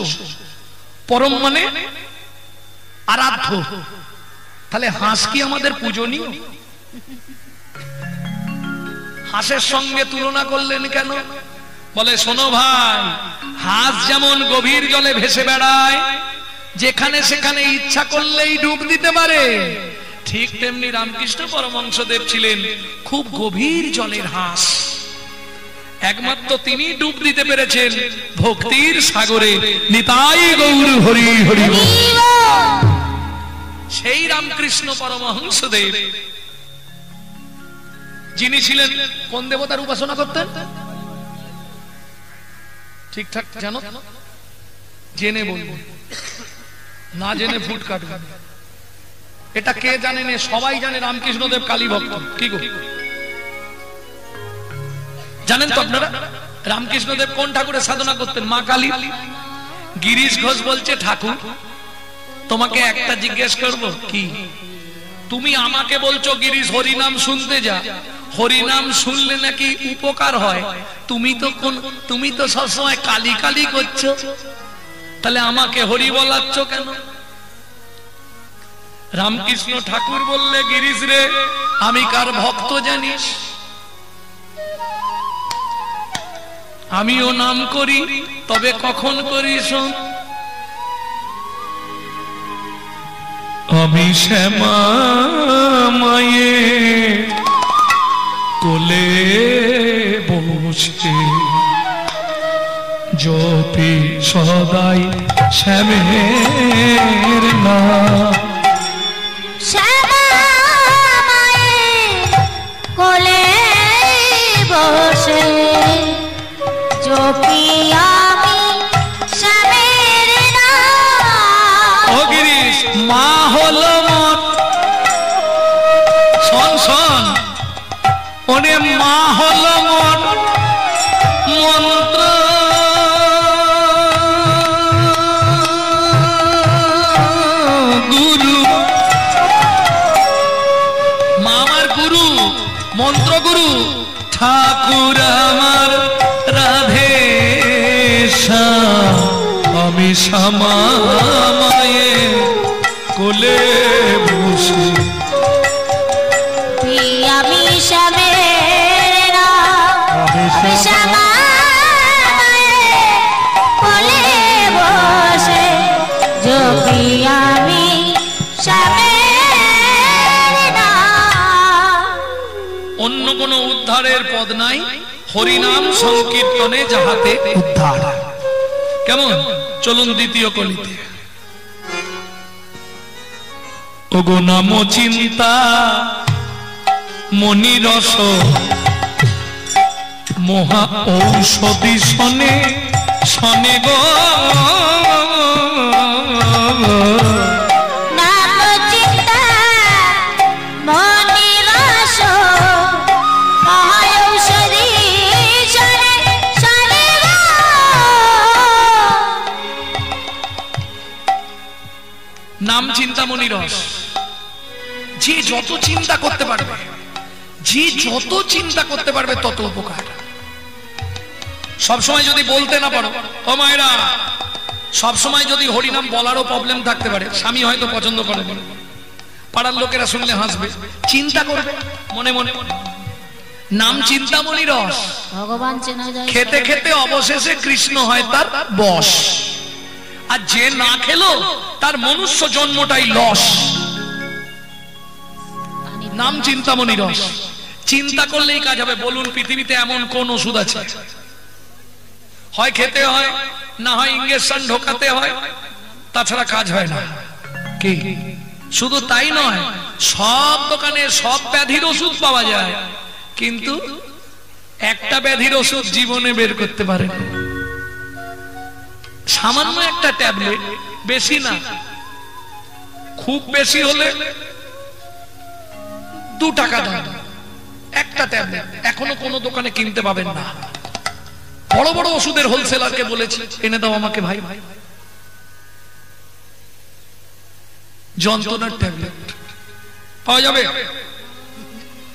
পরম মানে আরাধ্য। তাহলে হাঁস কি আমাদের পূজনীয়? হাঁসের সঙ্গে তুলনা করলেন কেন? বলে, শোনো ভাই, হাঁস যেমন গভীর জলে ভেসে বেড়ায়, যেখানে সেখানে ইচ্ছা করলেই ডুব দিতে পারে ঠিক তেমনি রামকৃষ্ণ পরমংসদেব ছিলেন খুব গভীর জলের হাঁস। একমাত্র তিনি ডুব দিতে পেরেছেন ভক্তির সাগরে, নিতাই গৌর হরি হরি সেই রামকৃষ্ণ পরমহংসদেব, যিনি ছিলেন কোন দেবতার উপাসনা করতেন? ঠিকঠাক জানো? জেনে বলব না জেনে ফুট কাটবে এটা কে জানে না সবাই জানে রামকৃষ্ণদেব কালী ভক্ত। কি গো? জানেন তো আপনারা? রামকৃষ্ণদেব কোন ঠাকুরের সাধনা করতেন? মা কালী? গিরিশ ঘোষ বলছে, ঠাকুর, তোমাকে একটা জিজ্ঞেস করব কি? তুমি আমাকে বলছো গিরিশ, হরিনাম শুনতে যা। হরিনাম শুনলে নাকি উপকার হয়? তুমি তো কোন, তুমি তো সবসময় কালি কালি করছ। তাহলে আমাকে হরি বলাচ্ছ কেন? রামকৃষ্ণ ঠাকুর বললে, গিরিশ রে, আমি কার ভক্ত জানিস? আমিও নাম করি, তবে কখন করি শোন আমি শ্যামা মায়ে কোলে বসে জপি সদাই শ্যামের মায়ের কোলে বসে জপি আমি শ্যামের নাম। ও গিরিশ মা হলো মন। শোন শোন। ওরে মা হলো মন শ্যামা মায়ের কোলে বসে। আমি শ্যামের অন্য কোন উদ্ধারের পদ নাই। হরিনাম সংকীর্তনে যাহাতে উদ্ধার। কেমন? চলুন দ্বিতীয় কলিতে। ওগো নাম চিন্তা মনিরস মহা ঔষধি শনে শনে গো। নাম চিন্তামণি রস। যে যত চিন্তা করতে পারবে যে যত চিন্তা করতে পারবে তত উপকার। সবসময় যদি বলতে না পারো ও মায়েরা সবসময় যদি হরিনাম বলারও প্রবলেম থাকতে পারে স্বামী হয়তো পছন্দ করে। পাড়ার লোকেরা শুনলে হাসবে চিন্তা করবে মনে মনে। নাম চিন্তামণি রস। ভগবান চেনা যায়। খেতে খেতে অবশেষে কৃষ্ণ হয় তার বশ। আর যে না খেলো, তার মনুষ্য জন্মটাই লস। নাম চিন্তামণি রস। চিন্তা করলেই কাজ হবে। বলুন, পৃথিবীতে এমন কোন ওষুধ আছে? হয় খেতে হয়, না হয় ইঞ্জেকশন ঢোকাতে হয়, তাছাড়া কাজ হয় না। কি? শুধু তাই নয়, সব দোকানে সব ব্যাধির ওষুধ পাওয়া যায়। কিন্তু একটা ব্যাধির ওষুধ জীবনে বের করতে পারে না। সামান্য একটা ট্যাবলেট বেশি না। খুব বেশি হলে দু টাকা দাম। একটা ট্যাবলেট এখনও কোনো দোকানে কিনতে পাবেন না। বড় বড় ওষুধের হোলসেলারকে বলেছি, এনে দাও আমাকে ভাই। ভাই যন্ত্রণার ট্যাবলেট। পাওয়া যাবে?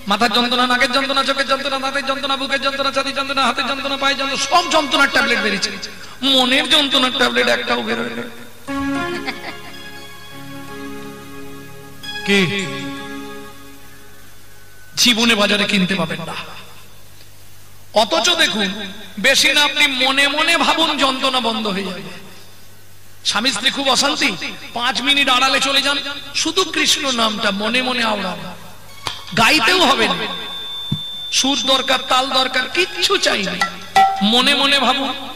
মাথার যন্ত্রণা, নাকের যন্ত্রণা, চোখের যন্ত্রণা দাঁতের যন্ত্রণা, বুকের যন্ত্রণা ছাতির যন্ত্রণা, হাতের যন্ত্রণা, পায়ের যন্ত্রণা, সব যন্ত্রণার ট্যাবলেট বেরিয়েছে। মনের যন্ত্রণার ট্যাবলেট একটাও বেরোয় না। কি? জীবনে বাজারে কিনতে পাবেন না। অথচ দেখুন বেশি না আপনি মনে মনে ভাবুন যন্ত্রণা বন্ধ হয়ে যাবে। স্বামী স্ত্রী খুব অশান্তি পাঁচ মিনিট আড়ালে চলে যান শুধু কৃষ্ণ নামটা মনে মনে আওড়ান। গাইতেও হবে না। সুর দরকার তাল দরকার কিচ্ছু চাই না। মনে মনে ভাবুন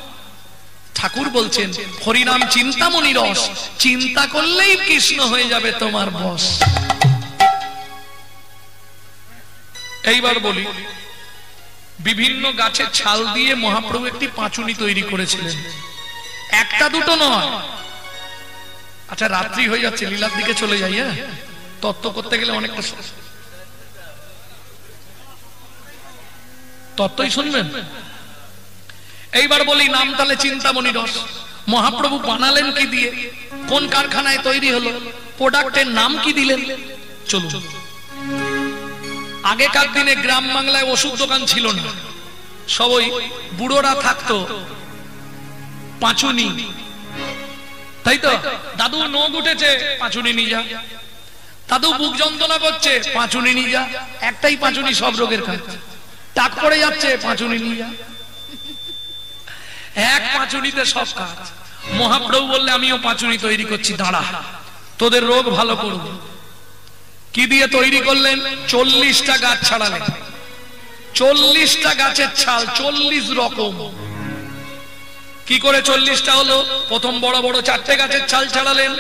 ঠাকুর বলছেন, হরিনাম চিন্তামণি রস, চিন্তা করলেই কৃষ্ণ হয়ে যাবে তোমার বস। এইবার বলি, বিভিন্ন গাছের ছাল দিয়ে মহাপ্রভু একটি পাঁচুনি তৈরি করেছিলেন। একটা দুটো নয়। আচ্ছা রাত্রি হয়ে যাচ্ছে, লীলার দিকে চলে যাই হ্যাঁ? তত্ত্ব করতে গেলে অনেকটা তত্ত্বই শুনবেন? এইবার বলি নাম তাহলে চিন্তামণি রস। মহাপ্রভু বানালেন কি দিয়ে? কোন কারখানায় তৈরি হলো? প্রোডাক্টের নাম কি দিলেন? চলুন। আগেকার দিনে গ্রাম বাংলায় ওষুধ দোকান ছিল না। সবই বুড়োরা থাকতো। পাঁচুনি। তাই তো? দাদু নখ উঠেছে, পাঁচুনি নিয়ে যা। দাদু বুক যন্ত্রণা করছে, পাঁচুনি নিয়ে যা। একটাই পাঁচুনি সব রোগের কাজ। টাক পড়ে যাচ্ছে, পাঁচুনি নিয়ে যা। এক পাঁচুনিতে সব কাজ। মহাপ্রভু বললে, আমিও পাঁচুনি তৈরি করছি, দাঁড়া, তোদের রোগ ভালো করব। কি দিয়ে তৈরি করলেন? চল্লিশটা গাছ ছাড়ালেন। চল্লিশটা গাছের ছাল, চল্লিশ রকম। কি করে চল্লিশটা হলো? প্রথম বড় বড় চারটে গাছের ছাল ছাড়ালেন,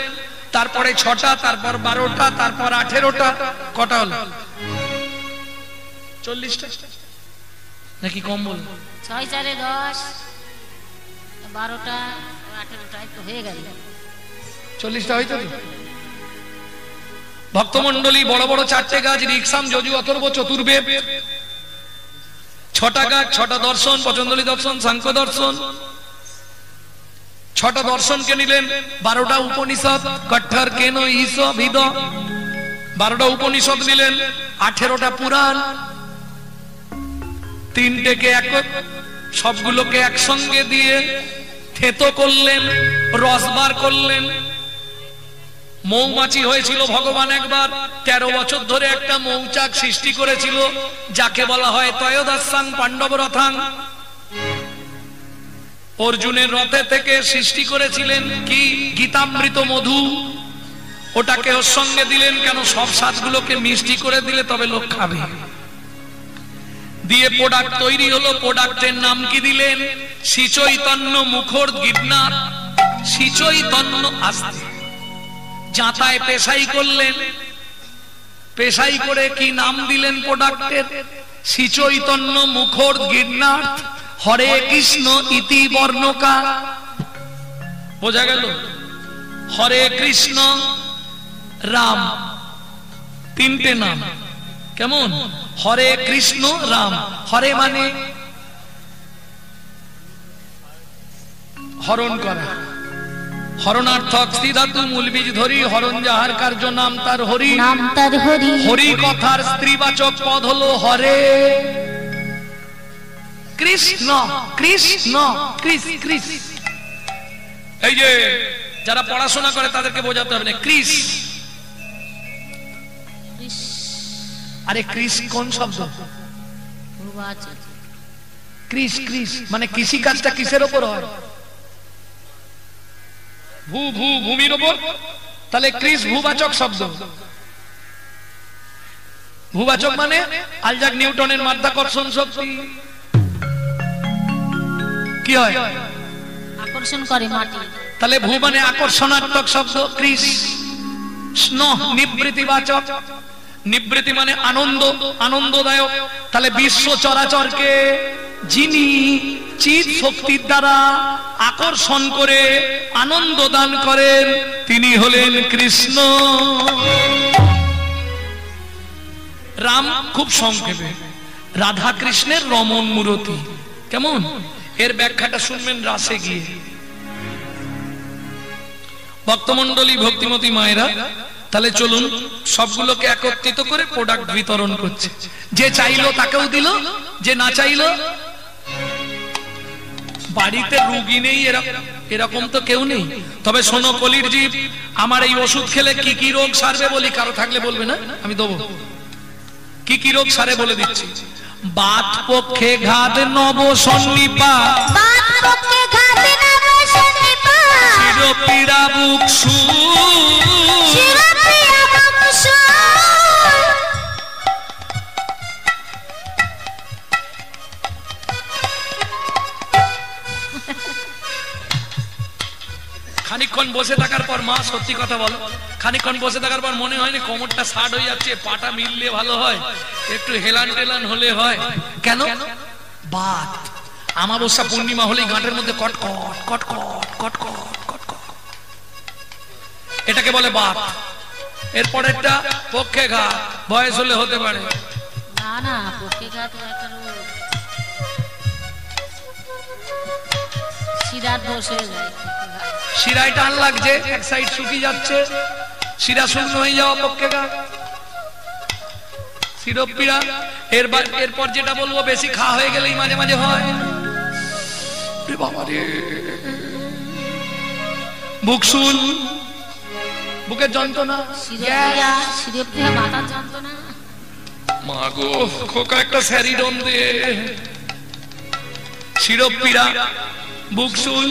তারপরে ছটা, তারপর বারোটা, তারপর আঠেরোটা, কটা হলো? চল্লিশটা? নাকি কম বল ছয় চারে দশ। ভক্তমন্ডলী বড় বড় চারটে গাছ রিক্সাম যজু অথর্ব, চতুর্বেদ। ছটা গাছ, ছটা দর্শন, পচন্দলী দর্শন, সাংখ্য দর্শন। ছটা দর্শনকে নিলেন বারোটা উপনিষদ কঠর কেন ইস ভিদ বারোটা উপনিষদ নিলেন আঠেরোটা পুরাণ। তিনটেকে এক, সবগুলোকে একসঙ্গে দিয়ে থেতো করলেন রসবার করলেন। মৌমাছি হয়েছিল ভগবান একবার, তেরো বছর ধরে একটা মৌচাক সৃষ্টি করেছিল, যাকে বলা হয় তয়োদাসাং পাণ্ডব রথাং অর্জুনের রথে থেকে সৃষ্টি করেছিলেন কি? গীতামৃত মধু। ওটাকে ওর সঙ্গে দিলেন কেন? সব সাজগুলোকে মিষ্টি করে দিলে তবে লোক খাবে। দিয়ে প্রোডাক্ট তৈরি হলো প্রোডাক্টের নাম কি দিলেন? শ্রীচৈতন্য মুখর গিরনার শ্রীচৈতন্য আসতে। যাতায় পেশাই করলেন। পেশাই করে কি নাম দিলেন প্রোডাক্টের শ্রীচৈতন্য মুখর গিরনার, হরে কৃষ্ণ ইতি বর্ণকা। বোঝা গেল? হরে কৃষ্ণ, রাম। তিনটে নাম। কেমন? হরে কৃষ্ণ রাম। হরে মানে? হরণ করা। হরণার্থক স্থিধাতু মূল বীজ ধরি হরণ যাহার কার্য নাম তার হরি। নাম তার হরি। হরি কথার স্ত্রীবাচক পদ হলো হরে। কৃষ্ণ কৃষ্ণ কৃষ কৃষ। এই যে যারা পড়াশোনা করে তাদেরকে বোঝাতে হবে না কৃষ। আরে কৃষ কোন শব্দ? কৃষ কৃষ মানে কৃষি কাজটা কিসের ওপর হয়? ভূ ভূ ভূমির ওপর? তাহলে কৃষ ভূবাচক শব্দ। ভূবাচক মানে আলজাক নিউটনের মাধ্যাকর্ষণ শক্তি। কি হয়? আকর্ষণ করে মাটি। তাহলে ভূ মানে আকর্ষণাত্মক শব্দ কৃষ স্ন নিবৃত্তিবাচক। নিবৃত্তি মানে আনন্দ, আনন্দদায়ক। তাহলে বিশ্ব চরাচরকে যিনি চিত শক্তির দ্বারা আকর্ষণ করে, আনন্দ দান করেন, তিনি হলেন কৃষ্ণ। রাম খুব সংক্ষেপে রাধা কৃষ্ণের রমন মূরতি। কেমন? এর ব্যাখ্যাটা শুনবেন রাসে গিয়ে। ভক্তমন্ডলী ভক্তিমতী মায়েরা তাহলে চলুন সবগুলোকে একত্রিত করে প্রোডাক্ট বিতরণ করছে। যে চাইলো তাকেও দিল যে না চাইলো বাড়িতে রুগী নেই এরকম এরকম তো কেউ নেই। তবে শোনো কলির জীব আমার এই ওষুধ খেলে কি কি রোগ সারবে বলি কারও থাকলে বলবে না? আমি দেবো। কি কি রোগ সারে বলে দিচ্ছি? বাত পক্ষে ঘাত নব সন্নিপা। বাত পক্ষে ঘাতে না বসে নিপা চির পীড়া বুক সু বংশ খানিকক্ষণ বসে থাকার পর মা, সত্যি কথা বলো। খানিকক্ষণ বসে থাকার পর মনে হয়নি কোমরটা শার্ট হয়ে যাচ্ছে, পাটা মিললে ভালো হয়, একটু হেলান টেলান হলে হয়। কেন? বাত। আমাবস্যা পূর্ণিমা হলেই গাঁটের মধ্যে কটকট কটকট কটকট কটকট এটাকে বলে বাত। এরপরেরটা পক্ষে ঘা বয়স হলে হতে পারে। না না পক্ষে ঘাত একটা শিরার দোষ হয়ে যায় শিরায় টান লাগছে এক সাইড শুকিয়ে যাচ্ছে। শিরা শূন্য হয়ে যাওয়া পক্ষে গা শিরোপীড়া এরবার এরপর যেটা বলব বেশি খাওয়া হয়ে গেলেই মাঝে মাঝে হয়। বাবা রে। বুকসুল বুকের যন্ত্রণা। মা গো খোকা একটা স্যারিডন দে। শিরোপীড়া বুকসুল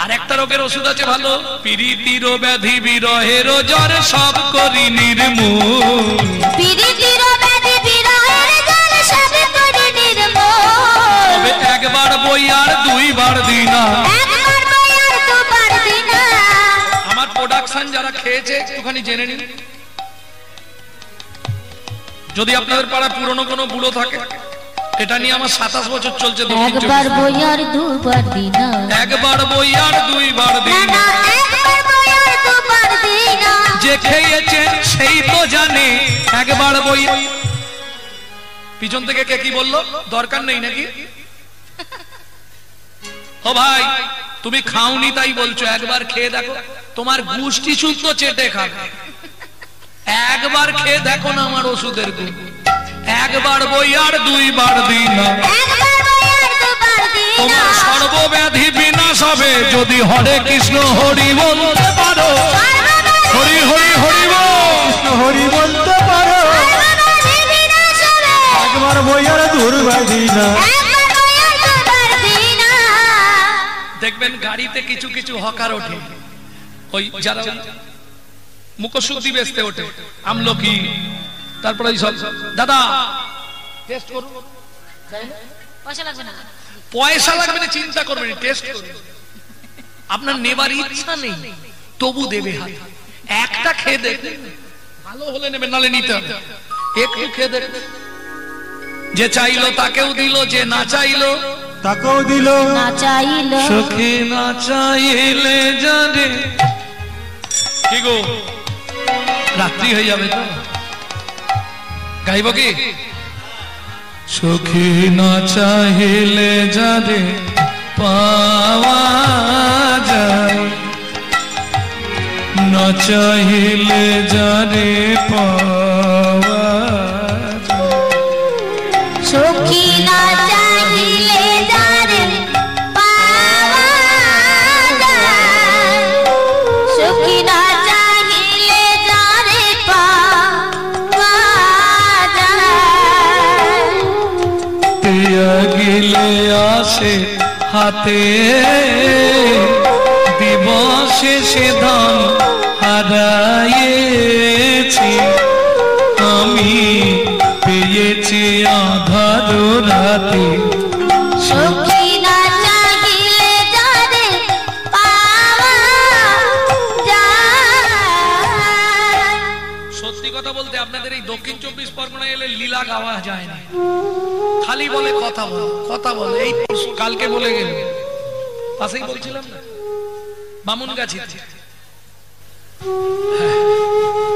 আর একটা রোগের ওষুধ আছে ভালো। পিরিতির ব্যাধি বিরহের জ্বর সব করি নির্মূল। পিরিতির ব্যাধি বিরহের জল সবে করি নির্মূল। একবার বই আর দুইবার দিনা। প্রোডাকশন যারা খেয়েছে একটুখানি জেনে নিন। যদি আপনাদের পাড়া পুরনো কোনো বুড়ো থাকে এটা নিয়ে আমার সাতাশ বছর চলছে দক্ষিণ চব্বিশ একবার দুবার দিনা। একবার বই আর দুইবার একবার দিনা। যে খেয়েছে সেই তো জানে। একবার বই পিছন থেকে কে কি বলল? দরকার নেই নাকি? ও ভাই তুমি খাওনি তাই বলছো একবার খেয়ে দেখো। তোমার গুষ্টি শুদ্ধ চেটে খাবে। একবার খেয়ে দেখো না আমার ওষুধের গুণ। একবার বই আর দুইবার একবার দুবার দিনা তোমার সর্বব্যাধি বিনাশ হবে যদি হরে কৃষ্ণ হরি বলতে পারো। হরি হরি হরি বল। কৃষ্ণ হরি বলতে পারো। সর্বব্যাধি বিনাশ হবে। একবার বইয়ার দুর্বাদি না। দেখবেন গাড়িতে কিছু কিছু হকার ওঠে। ওই যারা মুখশুদ্ধি বেচতে ওঠে আমলকি তারপরে ওই সব দাদা টেস্ট করুন। পয়সা লাগবে না। পয়সা লাগবে না চিন্তা করবেন টেস্ট করুন। আপনার নেবার ইচ্ছা নেই তবু দেবে হাত। একটা খেয়ে দেখবেন ভালো হলে নেবেন নালে নিতে হবে। একটু খেয়ে দেখবেন যে চাইলো তাকেও দিল যে না চাইলো তাকেও দিল। না চাইল। সখী না চাইলে জানে। কি গো? রাত্রি হয়ে যাবে তো। গাইব কি? সখী না চাইলে যারে পাওয়া যায়। না চাইলে যারে পাওয়া হাতে দিবসে সে ধন হারাইছি আমি পেয়েছি আধার রাতে। সখী না চাইলে যারে পাওয়া যায়। সত্যি কথা বলতে আপনাদের এই দক্ষিণ চব্বিশ পরগনা এলে লীলা গাওয়া যায় না খালি বলে কথা বলে কথা বলে এই কালকে বলে গেল। পাশেই বলছিলাম না? বামুন গাছি।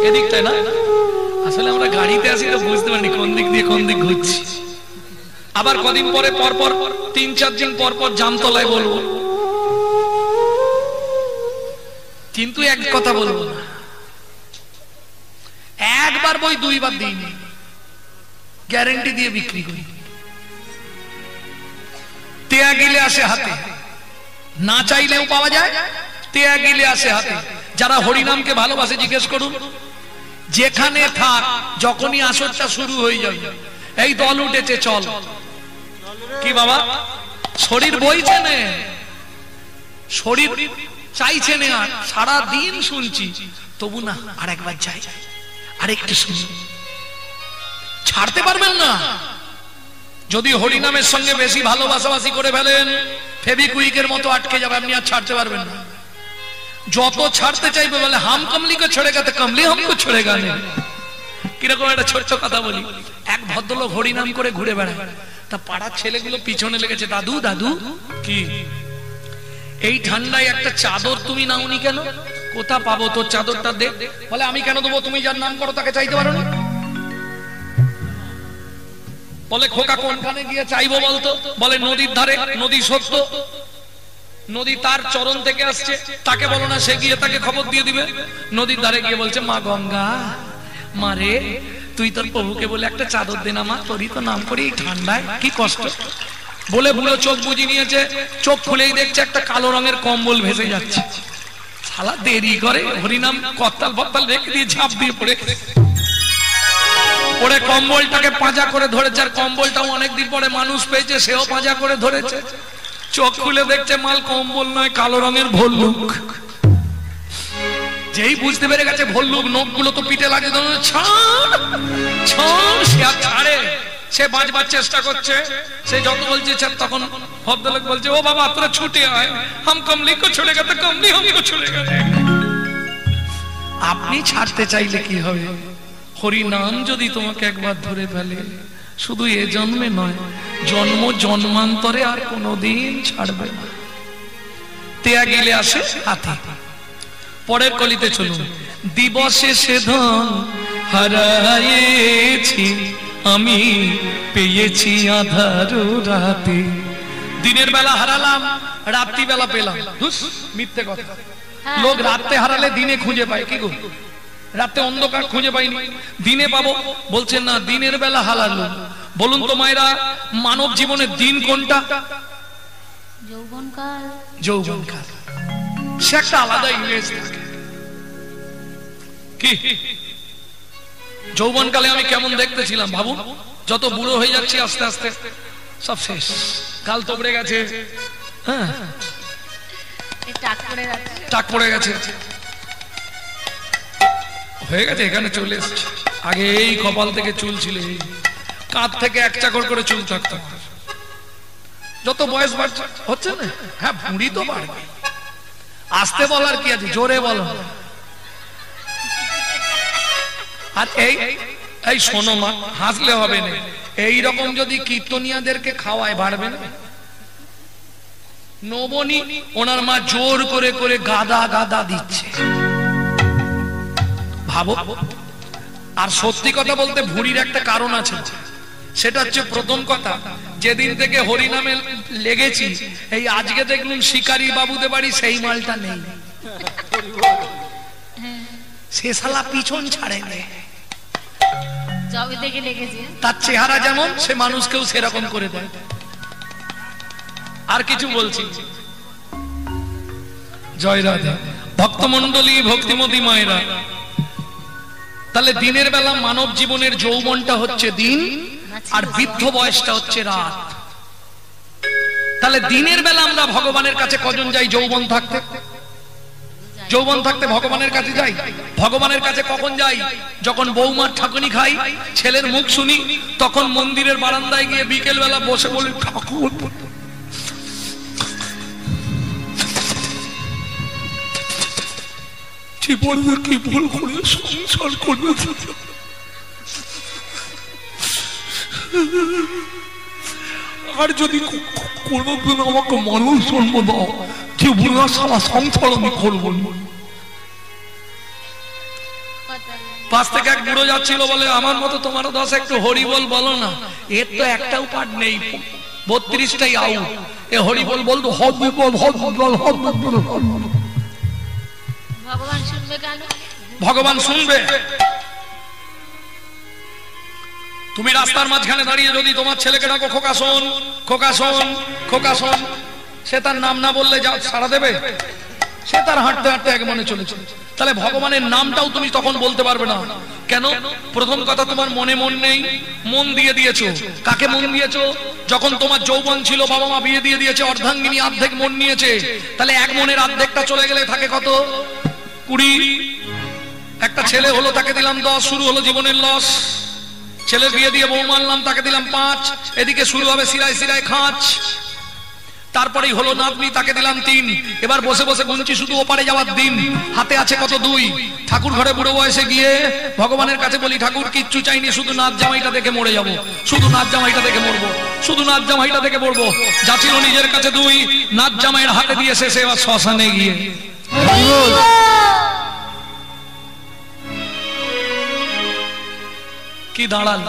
এদিকটায় না? আসলে আমরা গাড়িতে আসি তো বুঝতে পারিনি, কোন দিক দিয়ে কোন দিক ঘুরছি। আবার কদিন পরে পর পর তিন, চার দিন পর পর জামতলায় বলব। কিন্তু এক কথা বলব না। একবার বই দুইবার দিইনি। গ্যারেন্টি দিয়ে বিক্রি করি। তেয়া গিলে আসে হাতে। না চাইলেও পাওয়া যায়। তেয়া গিলে আসে হাতে। যারা হরিনামকে ভালোবাসে, জিজ্ঞেস করুন। যেখানে থাক, যখনই আসরটা শুরু হয়ে যাবে। এই দল উঠেছে, চল। কি বাবা? শরীর বইছে নে। শরীর চাইছে না সারা দিন শুনছি। তবু না আর একবার যাই। আরেকটু শুনি। ছাড়তে পারবেন না? যদি হরিনামের সঙ্গে বেশি ভালোবাসাবাসি করে ফেলেন, ফেবিকুইকের মতো আটকে যাবে, আপনি আর ছাড়তে পারবেন না। যত ছাড়তে চাইবে বলে হাম কমলিকে ছেড়ে গেতে কমলি হামকো ছেড়ে গানে কীরকম একটা ছোট্ট কথা বলি, এক ভদ্রলোক হরিনাম করে ঘুরে বেড়ায়। তা পাড়ার ছেলেগুলো পিছনে লেগেছে, দাদু দাদু, কি? এই ঠান্ডায় একটা চাদর তুমি নাওনি কেন? কোথা পাবো তোর চাদরটা দে? বলে, আমি কেন দেবো? তুমি যার নাম করো তাকে চাইতে পারো না? বলে খোকা কোনখানে গিয়ে চাইব বলতো? বলে নদীর ধারে, নদী সত্য। নদী তার চরণ থেকে আসছে। তাকে বলো না, সে গিয়ে তাকে খবর দিয়ে দিবে। নদীর ধারে গিয়ে বলছে, মা গঙ্গা মারে তুই তোর প্রভুকে বলে একটা চাদর দে না, মা, তোরই তো নাম করি ঠান্ডায়, কি কষ্ট? বলে বুলো চোখ বুঝি নিয়েছে, চোখ খুলেই দেখছে একটা কালো রঙের কম্বল ভেসে যাচ্ছে। শালা দেরি করে, হরিনাম কত্তাল বত্তাল রেখে দিয়ে ঝাঁপ দিয়ে পড়ে পরে কম্বলটাকে পাঁজা করে ধরেছে, আর কম্বলটাও অনেকদিন পরে মানুষ পেয়েছে, সেও পাঁজা করে ধরেছে। চোখ খুলে দেখছে মাল কম্বল নয়, কালো রঙের ভল্লুক। যেই বুঝতে পেরে গেছে ভল্লুক, নখগুলো তো পিঠে লাগে ছাড় ছাড়, সে আর ছাড়ে। সে বাঁচবার চেষ্টা করছে। সে যত বলছে তখন ভদ্রলোক বলছে, ও বাবা, তোরা ছুটে আয়। হাম কমলি কো ছুড়ে গেছে, কমলি হামকো ছুটে গেছে। আপনি ছাড়তে চাইলে কি হবে? হরি নাম যদি তোমাকে একবার ধরে ফেলে শুধু এ জন্মে নয় জন্ম জন্মান্তরে আর কোনোদিন ছাড়বে না। তেয়া গিলে আসে হাতে। পরের কলিতে চলুন। দিবসে সে ধন হারাইছি আমি পেয়েছি আধার রাতে। দিনের বেলা হারালাম রাত্রি বেলা পেলাম মিথ্যে কথা। লোক রাতে হারালে দিনে খুঁজে পায় কি গো? রাতে অন্ধকার খুঁজে পাইনি। দিনে পাবো। বলছেন না দিনের বেলা হারালো বলুন তো মায়েরা মানব জীবনের দিন কোনটা? যৌবনকাল। যৌবনকাল। সে একটা আলাদা ইমেজ থাকে। কি? যৌবনকালে আমি কেমন দেখতেছিলাম ভাবুন? যত বুড়ো হয়ে যাচ্ছি আস্তে আস্তে সব শেষ। কাল তোবড়ে গেছে। হ্যাঁ। টাক পড়ে গেছে। হয়ে গেছে, এখানে চলে এসছে। আগে এই কপাল থেকে চুল ছিল কাঁধ থেকে এক চাকর করে চুল থাকতো। যত বয়স বাড়ছে, হচ্ছে না? হ্যাঁ বুড়ি তো বাড়বে। আসতে বলার কি আছে, জোরে বলো। আর এই এই শোনো মা, হাসলে হবে না। এই রকম যদি কীর্তনিয়াদেরকে খাওয়ায়, বাড়বে না? নবনী ওনার মা জোর করে করে গাদা গাদা দিচ্ছে। ভাবো। আর সত্যি কথা বলতে ভুঁড়ির একটা কারণ আছে। সেটা হচ্ছে প্রথম কথা যেদিন থেকে হরিনামে লেগেছি এই আজকে দেখলুম শিকারি বাবুদের বাড়ি সেই মালটা নেই। সে শালা পিছন ছাড়ে নেই তার চেহারা যেমন সে মানুষকেও সেরকম করে দেয়। আর কিছু বলছি? জয় রাধা। ভক্তমন্ডলী ভক্তিমতী মায়েরা তাহলে দিনের বেলা মানব জীবনের যৌবনটা হচ্ছে দিন, আর বৃদ্ধ বয়সটা হচ্ছে রাত। তাহলে দিনের বেলা আমরা ভগবানের কাছে কজন যাই যৌবন থাকতে? যৌবন থাকতে ভগবানের কাছে যাই? ভগবানের কাছে কখন যাই? যখন বৌমার ঠাকুনি খাই, ছেলের মুখ শুনি, তখন মন্দিরের বারান্দায় গিয়ে বিকেল বেলা বসে বলি, ঠাকুর ভুল করে সংসার আর যদি কোনোদিন আমাকে মানুষ জন্ম দাও জীবনে সারা সংসার আমি করব। পাশ থেকে এক বুড়ো যাচ্ছিল বলে, আমার মতো তোমারও দশ একটু হরিবল বলো না, এর তো একটাও পাঠ নেই, বত্রিশটাই আউ এ হরিবল বলতো হরিবল হরিবল হরিবল হরিবল ভগবান শুনবে তুমি রাস্তার মাঝখানে দাঁড়িয়ে যদি তোমার ছেলেকে ডাকো, খোকা শোন খোকা শোন খোকা শোন। সে তার নাম না বললে যা সারা দেবে। সে তার হাঁটতে হাঁটতে এক মনে চলেছে। তাহলে ভগবানের নামটাও তুমি তখন বলতে পারবে না। কেন? প্রথম কথা তোমার মনে মন নেই, মন দিয়ে দিয়েছ। কাকে মন দিয়েছ? যখন তোমার যৌবন ছিল, বাবা মা বিয়ে দিয়ে দিয়েছে, অর্ধাঙ্গিনী অর্ধেক মন নিয়েছে। তাহলে এক মনের অর্ধেকটা চলে গেলে থাকে কত? কুড়ি। একটা ছেলে হলো, তাকে দিলাম দশ, শুরু হলো জীবনের লস। ছেলের বিয়ে দিয়ে বউ মানলাম, তাকে দিলাম পাঁচ। এদিকে শুরু হবে সিরায় সিরায় খাঁচ তারপরেই হলো নাতনি, তাকে দিলাম তিন। এবার বসে বসে গুনছি শুধু ওপারে যাওয়ার দিন। হাতে আছে কত দুই। ঠাকুর ঘরে বুড়ো বয়সে গিয়ে ভগবানের কাছে বলি, ঠাকুর, কিচ্ছু চাইনি, শুধু নাচ জামাইটা দেখে মরে যাব। শুধু নাচ জামাইটা দেখে মরবো। শুধু নাচ জামাইটা দেখে মরবো। যা ছিল নিজের কাছে দুই। নাচ জামাইয়ের হাতে দিয়ে শেষে এবার শ্মশানে গিয়ে কি দাঁড়াল?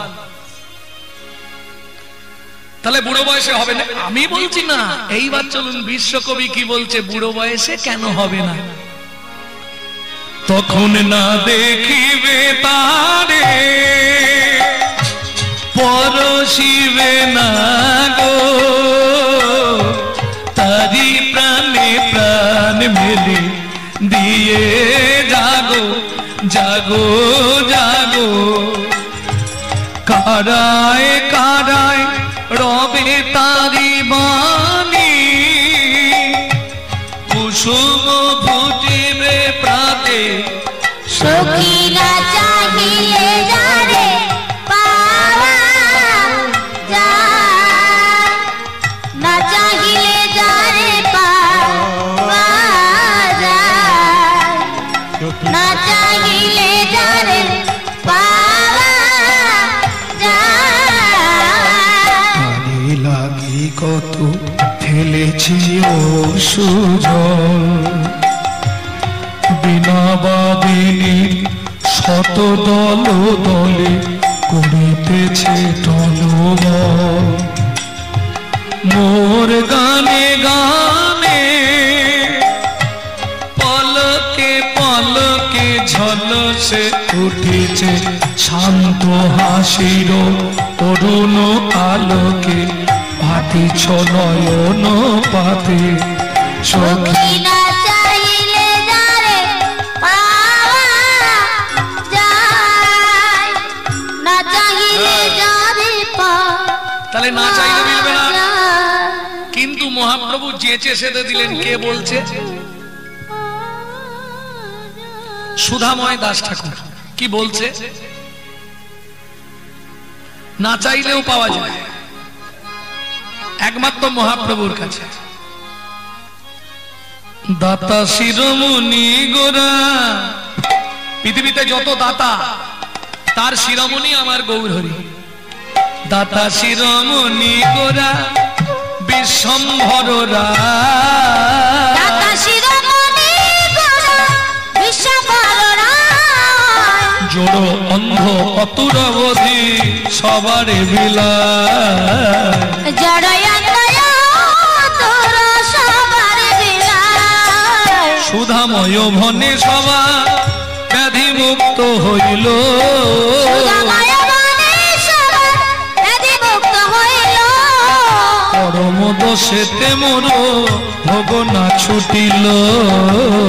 তাহলে বুড়ো বয়সে হবে না? আমি বলছি না। এইবার চলুন, বিশ্বকবি কি বলছে? বুড়ো বয়সে কেন হবে না? তখন না দেখিবে তারে, পরশিবে না গো। জাগো জাগো। কারায় কারায় রবে তারি বাণী। কুসুম ফুটিবে প্রাতে সখী দল দলে করিতেছে টলব মোর গানে গানে পলকে পলকে ঝলসে উঠেছে শান্ত হাসির অরুণ আলোকে। ভাটিছ নয়ন পাতে সখী তাহলে না চাইলে মিলবে না। কিন্তু মহাপ্রভু যেচে সেদে দিলেন কে বলছে? সুধাময় দাস ঠাকুর। কি বলছে? না চাইলেও পাওয়া যায়। একমাত্র মহাপ্রভুর কাছে। দাতা শিরোমণি গোরা পৃথিবীতে যত দাতা তার শিরোমণি আমার গৌরহরি। গোরা দাতা শিরোমণি গুরু বিশ্ববরণায়। জোড়ো অন্ধ অতুরবধি সবারে বিলায়। সুধাময় ভনে সবা ব্যাধি মুক্ত হইল সুধাময় পরম দোষেতে মোর ভোগ না ছুটিল।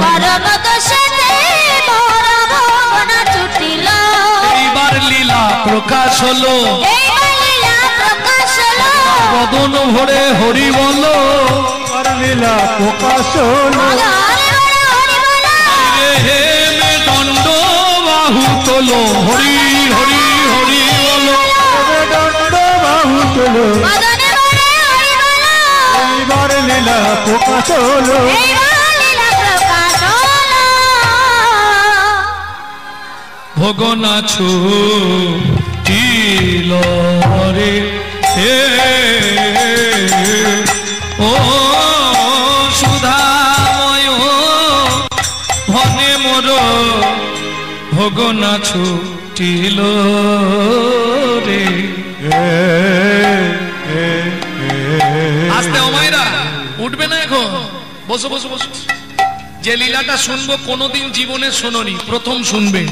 পরম দোষেতে মোর ভোগনা ছুটিল। এইবার লীলা প্রকাশ হলো। বদন ভরে হরি বল। লীলা প্রকাশ হলো। হে দণ্ড বাহু তোলো। হরি হরি হরি বলো। দণ্ড বাহু তোলো। লীলা প্রকাশ হলো এইবার লীলা প্রকাশ হলো। ভোগ না ছুটিল রে হে ও সুধাময় ভনে মোর ভোগ না ছুটিল রে এ, উঠবে না এখন? বসো বসো বসো যে লীলাটা শুনব কোনোদিন জীবনে শোনোনি, প্রথম শুনবে।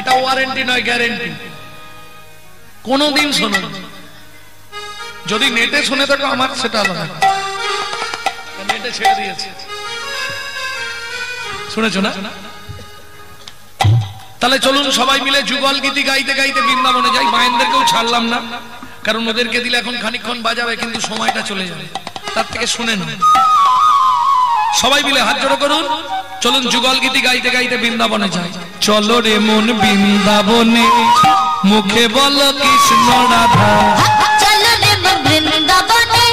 এটা ওয়ারেন্টি নয় গ্যারেন্টি কোনোদিন শোনো যদি নেটে শুনে থাকো, আমার সেটা আলাদা। নেটে ছেড়ে দিয়েছে। শুনেছো না? তাহলে চলুন সবাই মিলে যুগল গীতি গাইতে গাইতে বৃন্দাবনে যাই। মায়েন্দ্রকেও ছাড়লাম না, কারণ ওদেরকে দিলে এখন খানিকক্ষণ বাজাবে, কিন্তু সময়টা চলে যাবে। তার থেকে শুনে না সবাই মিলে হাত জড়ো করুন। চলুন যুগল গীতি গাইতে গাইতে বৃন্দাবনে যাই। চলো রে মন বৃন্দাবনে মুখে বল কৃষ্ণ রাধা। চলো রে মন বৃন্দাবনে,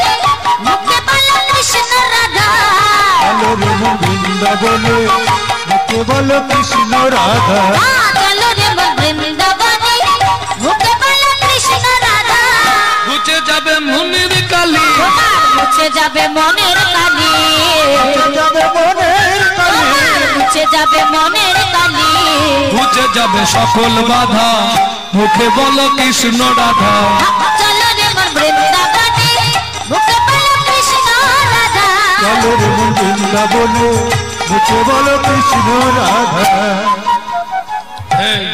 মুখে বলো কৃষ্ণ রাধা। রে মন বৃন্দাবনে মুখে বলো কৃষ্ণ রাধা। চলো রে মন বৃন্দাবনে, মুখে বলো কৃষ্ণ রাধা। ঘুচে যাবে মনের কালি। মুছে যাবে মনের কালি। মুছে যাবে মনের কালি। ঘুচে যাবে সকল বাধা। মুখে বল কৃষ্ণ রাধা। চলো রে মন বৃন্দাবনে, মুখে বলো কৃষ্ণ রাধা। চলো রে মন বৃন্দাবনে। মুখে বলো কৃষ্ণ রাধা। এই,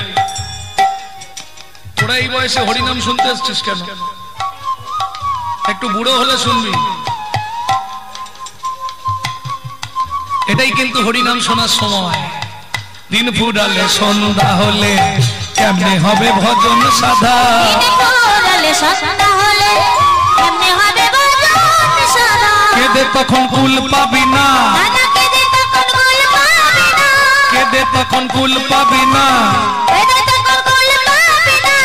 তোরা এই বয়সে হরিনাম শুনতে এসছিস কেন? একটু বুড়ো হলে শুনবি। এটাই কিন্তু হরিনাম শোনার সময়। দিন ফুরালে সন্ধ্যা হলে কেমনে হবে ভজন সাধা। কেঁদে তখন কুল পাবি না। কেঁদে তখন কুল পাবি না।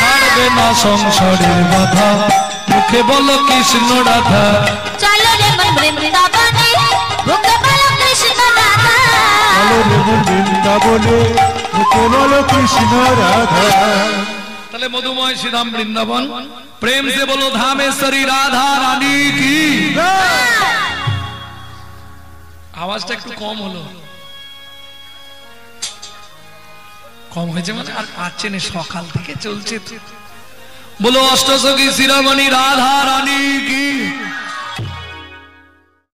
ছাড়বে না সংসারের বাধা। মুখে বল কৃষ্ণ রাধা। চলো রে মন বৃন্দাবনে, তাহলে মধুময় শ্রীরাম বৃন্দাবন, প্রেম সে বলো ধামেশ্বরী রাধা রানী কি? আওয়াজটা একটু কম হলো। কম হয়েছে মানে আর পাচ্ছে না, সকাল থেকে চলছে বলো অষ্টসখী শিরামণি রাধা রানী কি?